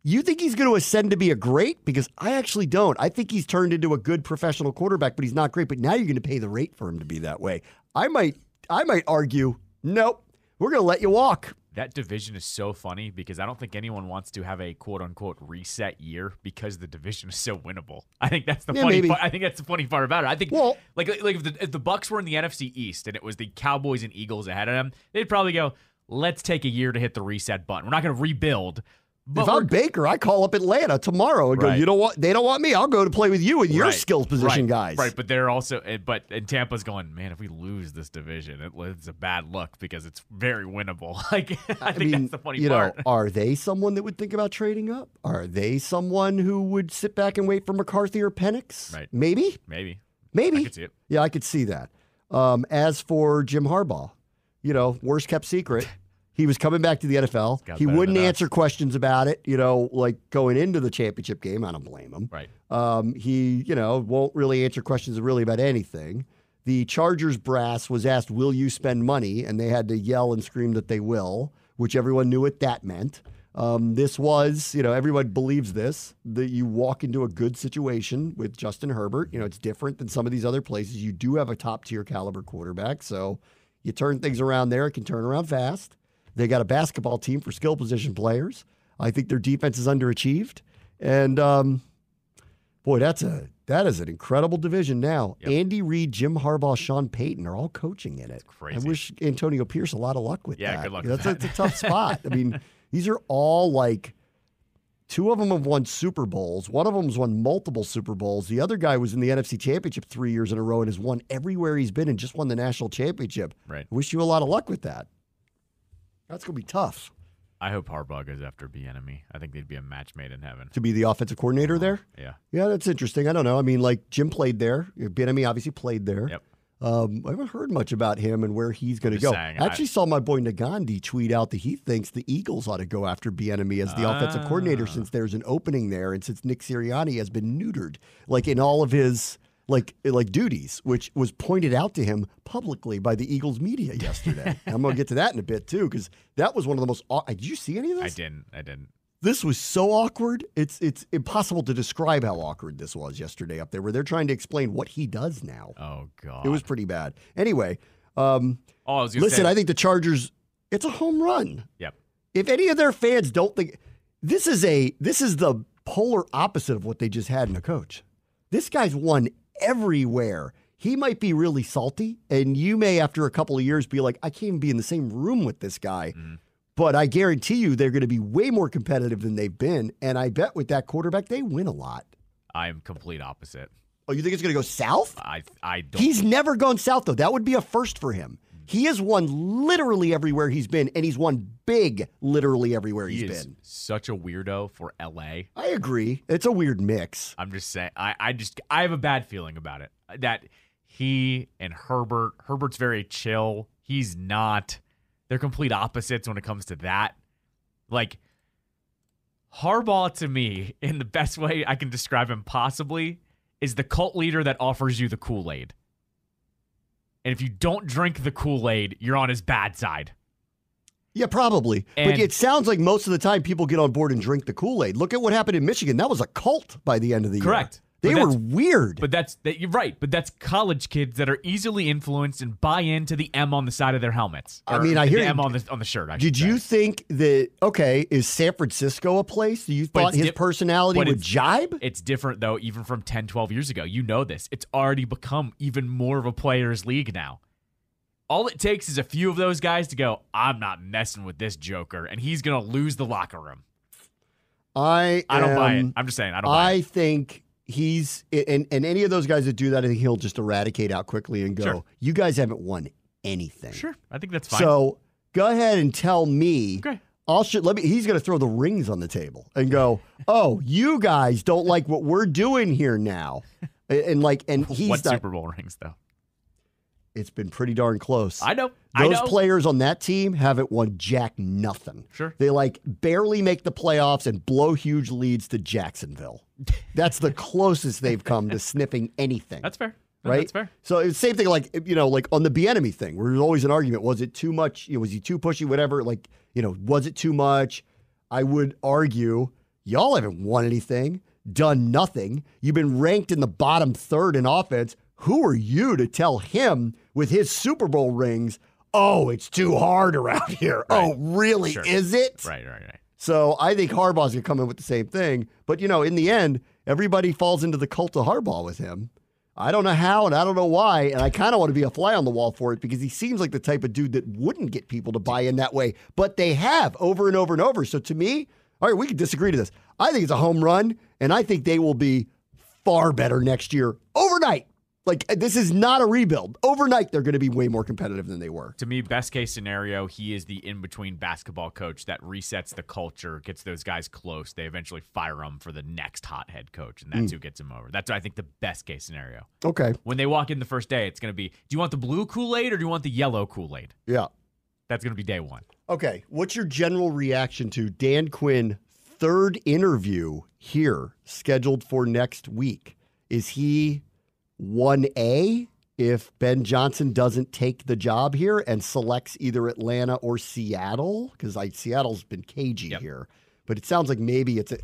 You think he's going to ascend to be a great? Because I actually don't. I think he's turned into a good professional quarterback, but he's not great. But now you're going to pay the rate for him to be that way. I might, I might argue, nope, we're going to let you walk.
That division is so funny because I don't think anyone wants to have a quote unquote reset year because the division is so winnable. I think that's the
Yeah,
funny part. I think that's the funny part about it. I think
Well-
like like if the, if the Bucs were in the NFC East and it was the Cowboys and Eagles ahead of them, they'd probably go, "Let's take a year to hit the reset button. We're not going to rebuild." But
if I'm Baker, I call up Atlanta tomorrow and go, you don't want, they don't want me. I'll go to play with you and your
Right,
skills position
right,
guys.
Right, but they're also, eh, but and Tampa's going, man. If we lose this division, it, it's a bad look because it's very winnable. Like I,
I
think
mean,
that's the funny
you
part.
know, are they someone that would think about trading up? Are they someone who would sit back and wait for McCarthy or Penix?
Right.
Maybe.
Maybe,
Maybe.
I could see it.
Yeah, I could see that. Um, as for Jim Harbaugh, you know, worst kept secret. He was coming back to the NFL. He wouldn't answer questions about it, you know, like going into the championship game. I don't blame him.
Right.
Um, he, you know, won't really answer questions really about anything. The Chargers brass was asked, "Will you spend money?" and they had to yell and scream that they will, which everyone knew what that meant. Um, this was, you know, everyone believes this that you walk into a good situation with Justin Herbert. You know, it's different than some of these other places. You do have a top tier caliber quarterback, so you turn things around there. It can turn around fast. They got a basketball team for skill position players. I think their defense is underachieved, and um, Boy, that's a that is an incredible division now.
Yep.
Andy Reid, Jim Harbaugh, Sean Payton are all coaching in it.
crazy.
I wish Antonio Pierce a lot of luck with
Yeah,
that.
good luck
That's
with
a, tough spot. I mean, these are all like Two of them have won Super Bowls. One of them's won multiple Super Bowls. The other guy was in the NFC Championship three years in a row and has won everywhere he's been and just won the national championship.
Right.
Wish you a lot of luck with that. That's going to be tough
I hope Harbaugh goes after Bieniemy. I think they'd be a match made in heaven.
to be the offensive coordinator there.
Yeah.
Yeah, that's interesting. I don't know. I mean, like Jim played there. Bieniemy obviously played there.
Yep.
Um, I haven't heard much about him and where he's going to go.
saying,
I
I-
actually saw my boy Nagandi tweet out that he thinks the Eagles ought to go after Bieniemy as the offensive coordinator
Ah.
since there's an opening there and since Nick Sirianni has been neutered, like in all of his like like duties, which was pointed out to him publicly by the Eagles media yesterday. I'm going to get to that in a bit too because that was one of the most. aw- Did you see any of this?
I didn't. I didn't.
This was so awkward. It's it's impossible to describe how awkward this was yesterday up there, where they're trying to explain what he does now.
Oh God.
It was pretty bad. Anyway, um,
Oh, I was
listen,
say.
I think the Chargers. It's a home run.
Yep.
If any of their fans don't think this is a this is the polar opposite of what they just had in a coach. This guy's won everywhere. He might be really salty, and you may, after a couple of years, be like, I can't even be in the same room with this guy.
Mm-hmm.
But I guarantee you, they're going to be way more competitive than they've been. And I bet with that quarterback, they win a lot.
I'm complete opposite.
Oh, you think it's going to go south?
I I don't.
He's never gone south, though. That would be a first for him. He has won literally everywhere he's been, and he's won big literally everywhere
he
he's been.
such a weirdo for LA.
I agree. It's a weird mix.
I'm just saying. I I just I have a bad feeling about it. That he and Herbert. Herbert's very chill. He's not. They're complete opposites when it comes to that. Like Harbaugh to me, in the best way I can describe him possibly, is the cult leader that offers you the Kool Aid. And if you don't drink the Kool Aid, you're on his bad side.
Yeah, probably. but it sounds like most of the time people get on board and drink the Kool Aid. Look at what happened in Michigan. That was a cult by the end of the year.
Correct.
They were weird.
But that's that you're right. But that's college kids that are easily influenced and buy into the M on the side of their helmets.
I mean, I
the
hear-
M on the on the shirt. I
Did you
say.
think that okay? Is San Francisco a place? You
But
thought his
dip-
personality would
it's-
jibe?
It's different though, even from 10, 12 years ago. You know this. It's already become even more of a players' league now. All it takes is a few of those guys to go, I'm not messing with this joker, and he's gonna lose the locker room.
I
I don't buy it. I'm just saying, I don't buy
I think he's and and any of those guys that do that, I think he'll just eradicate out quickly and go.
Sure.
You guys haven't won anything.
Sure. I think that's fine.
So go ahead and tell me.
Okay.
I'll sh- let me. He's going to throw the rings on the table and go. Oh, you guys don't like what we're doing here now, and, and like, and he's
what Super Bowl rings though?
It's been pretty darn close.
I know. I
Those
know.
players on that team haven't won jack nothing.
Sure.
They like barely make the playoffs and blow huge leads to Jacksonville. That's the closest they've come to sniffing anything.
That's fair.
Right.
That's fair.
So it's the same thing like you know, like on the Bieniemy thing, where there's always an argument. Was it too much? You know, was he too pushy? Whatever. Like, you know, was it too much? I would argue y'all haven't won anything, done nothing. You've been ranked in the bottom third in offense. Who are you to tell him with his Super Bowl rings? Oh, it's too hard around here. Oh, really?
Sure.
Is it?
Right, right, right.
So I think Harbaugh's gonna come in with the same thing. But you know, in the end, everybody falls into the cult of Harbaugh with him. I don't know how and I don't know why, and I kind of want to be a fly on the wall for it because he seems like the type of dude that wouldn't get people to buy in that way, but they have over and over and over. So to me, all right, we can disagree to this. I think it's a home run, and I think they will be far better next year overnight. Like uh, this is not a rebuild. Overnight, they're going to be way more competitive than they were.
To me, best case scenario, he is the in between basketball coach that resets the culture, gets those guys close. They eventually fire him for the next hot head coach, and that's hmm. who gets him over. That's, I think, the best case scenario.
Okay,
When they walk in the first day, it's going to be do you want the blue Kool Aid or do you want the yellow Kool Aid?
yeah.
That's going to be day one.
Okay, what's your general reaction to Dan Quinn third interview here scheduled for next week? Is he 1A if Ben Johnson doesn't take the job here and selects either Atlanta or Seattle? Cuz like Seattle's been cagey
Yep.
here. But it sounds like maybe it's a,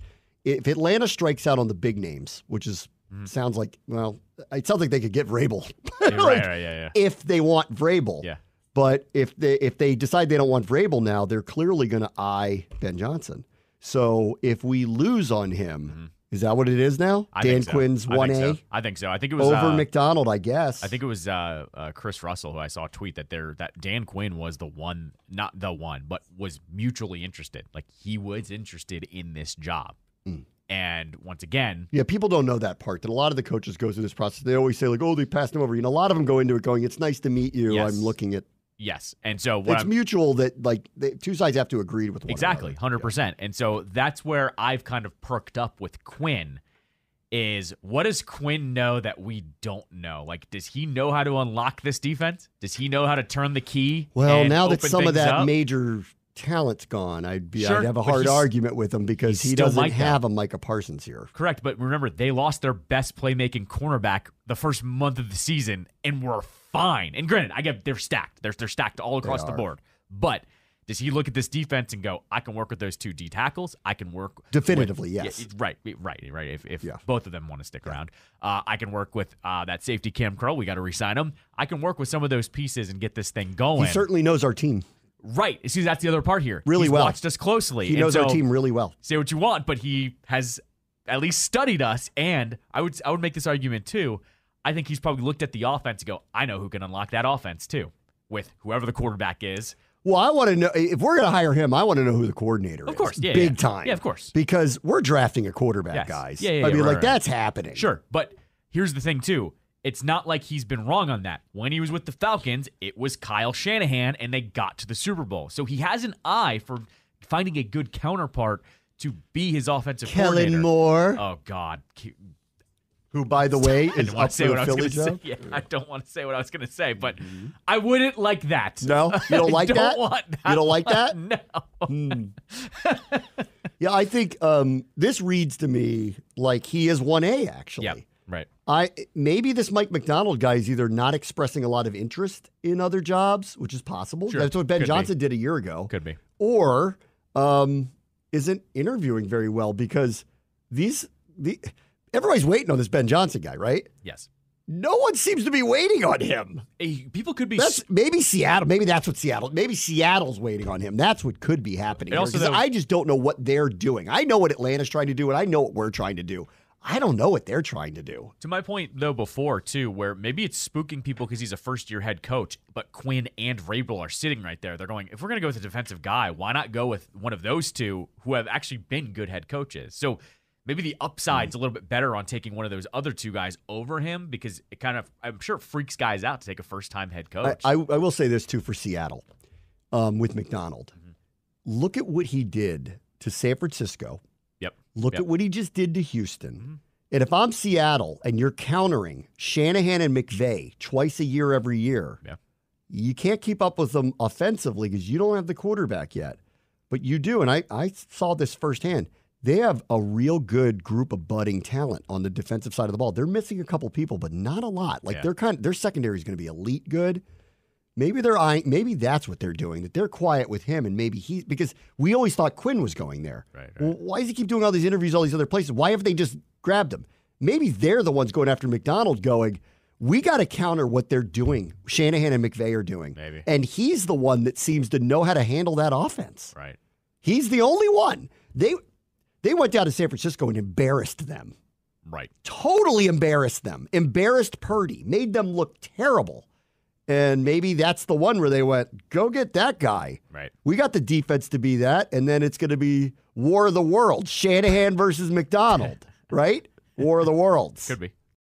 if Atlanta strikes out on the big names, which is sounds like well, it sounds like they could get Vrabel.
Mm-hmm. Yeah,
Like,
right, right, yeah, yeah.
If they want Vrabel.
Yeah.
But if they if they decide they don't want Vrabel now, they're clearly going to eye Ben Johnson. So if we lose on him, is that what it is now?
I
Dan
so.
Quinn's one A
so. I think so. I think it was
over
uh,
Macdonald, I guess.
I think it was uh, uh, Chris Russell who I saw tweet that there that Dan Quinn was the one, not the one, but was mutually interested. Like he was interested in this job. And once again,
Yeah, people don't know that part. That a lot of the coaches go through this process. They always say like, "Oh, they passed him over." You know, a lot of them go into it going, "It's nice to meet you.
Yes.
I'm looking at."
Yes. And so what
It's
I'm,
mutual that like the two sides have to agree with one
Exactly, hundred percent. And so that's where I've kind of perked up with Quinn. Is what does Quinn know that we don't know? Like, does he know how to unlock this defense? Does he know how to turn the key?
Well, now that some of that
up?
major talent's gone, I'd be
Sure,
I'd have a hard argument with him because he doesn't
though.
have a Micah Parsons here.
correct, but remember they lost their best playmaking cornerback the first month of the season and were fine. And granted, I get they're stacked. They're they're stacked all across the board. But does he look at this defense and go, "I can work with those two D tackles. I can work with-
Definitively,
Yeah,
yes.
it- right, right, right. If, if
Yeah.
both of them want to stick around, uh, I can work with uh, that safety Kam Curl. We got to resign him. I can work with some of those pieces and get this thing going.
He certainly knows our team
right. See, that's the other part here.
Really
He's
well.
Watched us closely.
He knows our team really well.
say what you want, but he has at least studied us. And I would I would make this argument too. I think he's probably looked at the offense and go, I know who can unlock that offense too, with whoever the quarterback is.
Well, I want to know if we're going to hire him. I want to know who the coordinator is.
Of course, yeah,
big
yeah.
time.
Yeah, of course.
because we're drafting a quarterback,
Yes.
guys.
Yeah, yeah,
I mean,
right,
like
right.
that's happening.
Sure, but here's the thing too. It's not like he's been wrong on that. When he was with the Falcons, it was Kyle Shanahan, and they got to the Super Bowl. So he has an eye for finding a good counterpart to be his offensive
Kellen
coordinator.
Moore,
Oh God,
who by the way
I
is
don't want
up
to say what I was
Philly
going to say. Yeah, I don't want to say what I was going to say, but I wouldn't like that.
No? You don't
I
like
don't
that?
Want
You don't like that?
No.
Yeah, I think um, this reads to me like he is one A actually.
Yeah. Right.
I maybe this Mike Macdonald guy is either not expressing a lot of interest in other jobs, which is possible.
Sure.
That's what Ben
Could be.
Johnson did a year ago.
Could be.
Or um, isn't interviewing very well because these the everybody's waiting on this Ben Johnson guy, right?
Yes.
No one seems to be waiting on him.
People could be.
That's maybe Seattle. Maybe that's what Seattle. Maybe Seattle's waiting on him. That's what could be happening. Here,
also, though-
I just don't know what they're doing. I know what Atlanta's trying to do, and I know what we're trying to do. I don't know what they're trying to do.
To my point, though, before too, where maybe it's spooking people because he's a first-year head coach, but Quinn and Vrabel are sitting right there. They're going, if we're going to go with a defensive guy, why not go with one of those two who have actually been good head coaches? So maybe the upside's a little bit better on taking one of those other two guys over him because it kind of, I'm sure, it freaks guys out to take a first-time head
I,
coach.
I, I will say this too for Seattle um, with Macdonald.
Mm-hmm.
Look at what he did to San Francisco.
Yep.
Look
Yep.
at what he just did to Houston.
Mm-hmm.
And if I'm Seattle and you're countering Shanahan and McVay twice a year every year,
Yeah.
you can't keep up with them offensively because you don't have the quarterback yet. But you do. And I, I saw this firsthand. They have a real good group of budding talent on the defensive side of the ball. They're missing a couple people, but not a lot. Like
Yeah.
they're kind of, their secondary is going to be elite good. Maybe they're eyeing, maybe that's what they're doing. That they're quiet with him, and maybe he because we always thought Quinn was going there.
Right,
Well, why does he keep doing all these interviews, all these other places? Why have they just grabbed him? Maybe they're the ones going after Macdonald, going, "We got to counter what they're doing." Shanahan and McVay are doing,
Maybe.
and he's the one that seems to know how to handle that offense.
Right.
He's the only one. They they went down to San Francisco and embarrassed them
Right.
totally embarrassed them, embarrassed Purdy, made them look terrible. And maybe that's the one where they went, go get that guy.
Right.
We got the defense to be that. And then it's going to be War of the World, Shanahan versus Macdonald, right? War of the Worlds.
Could be.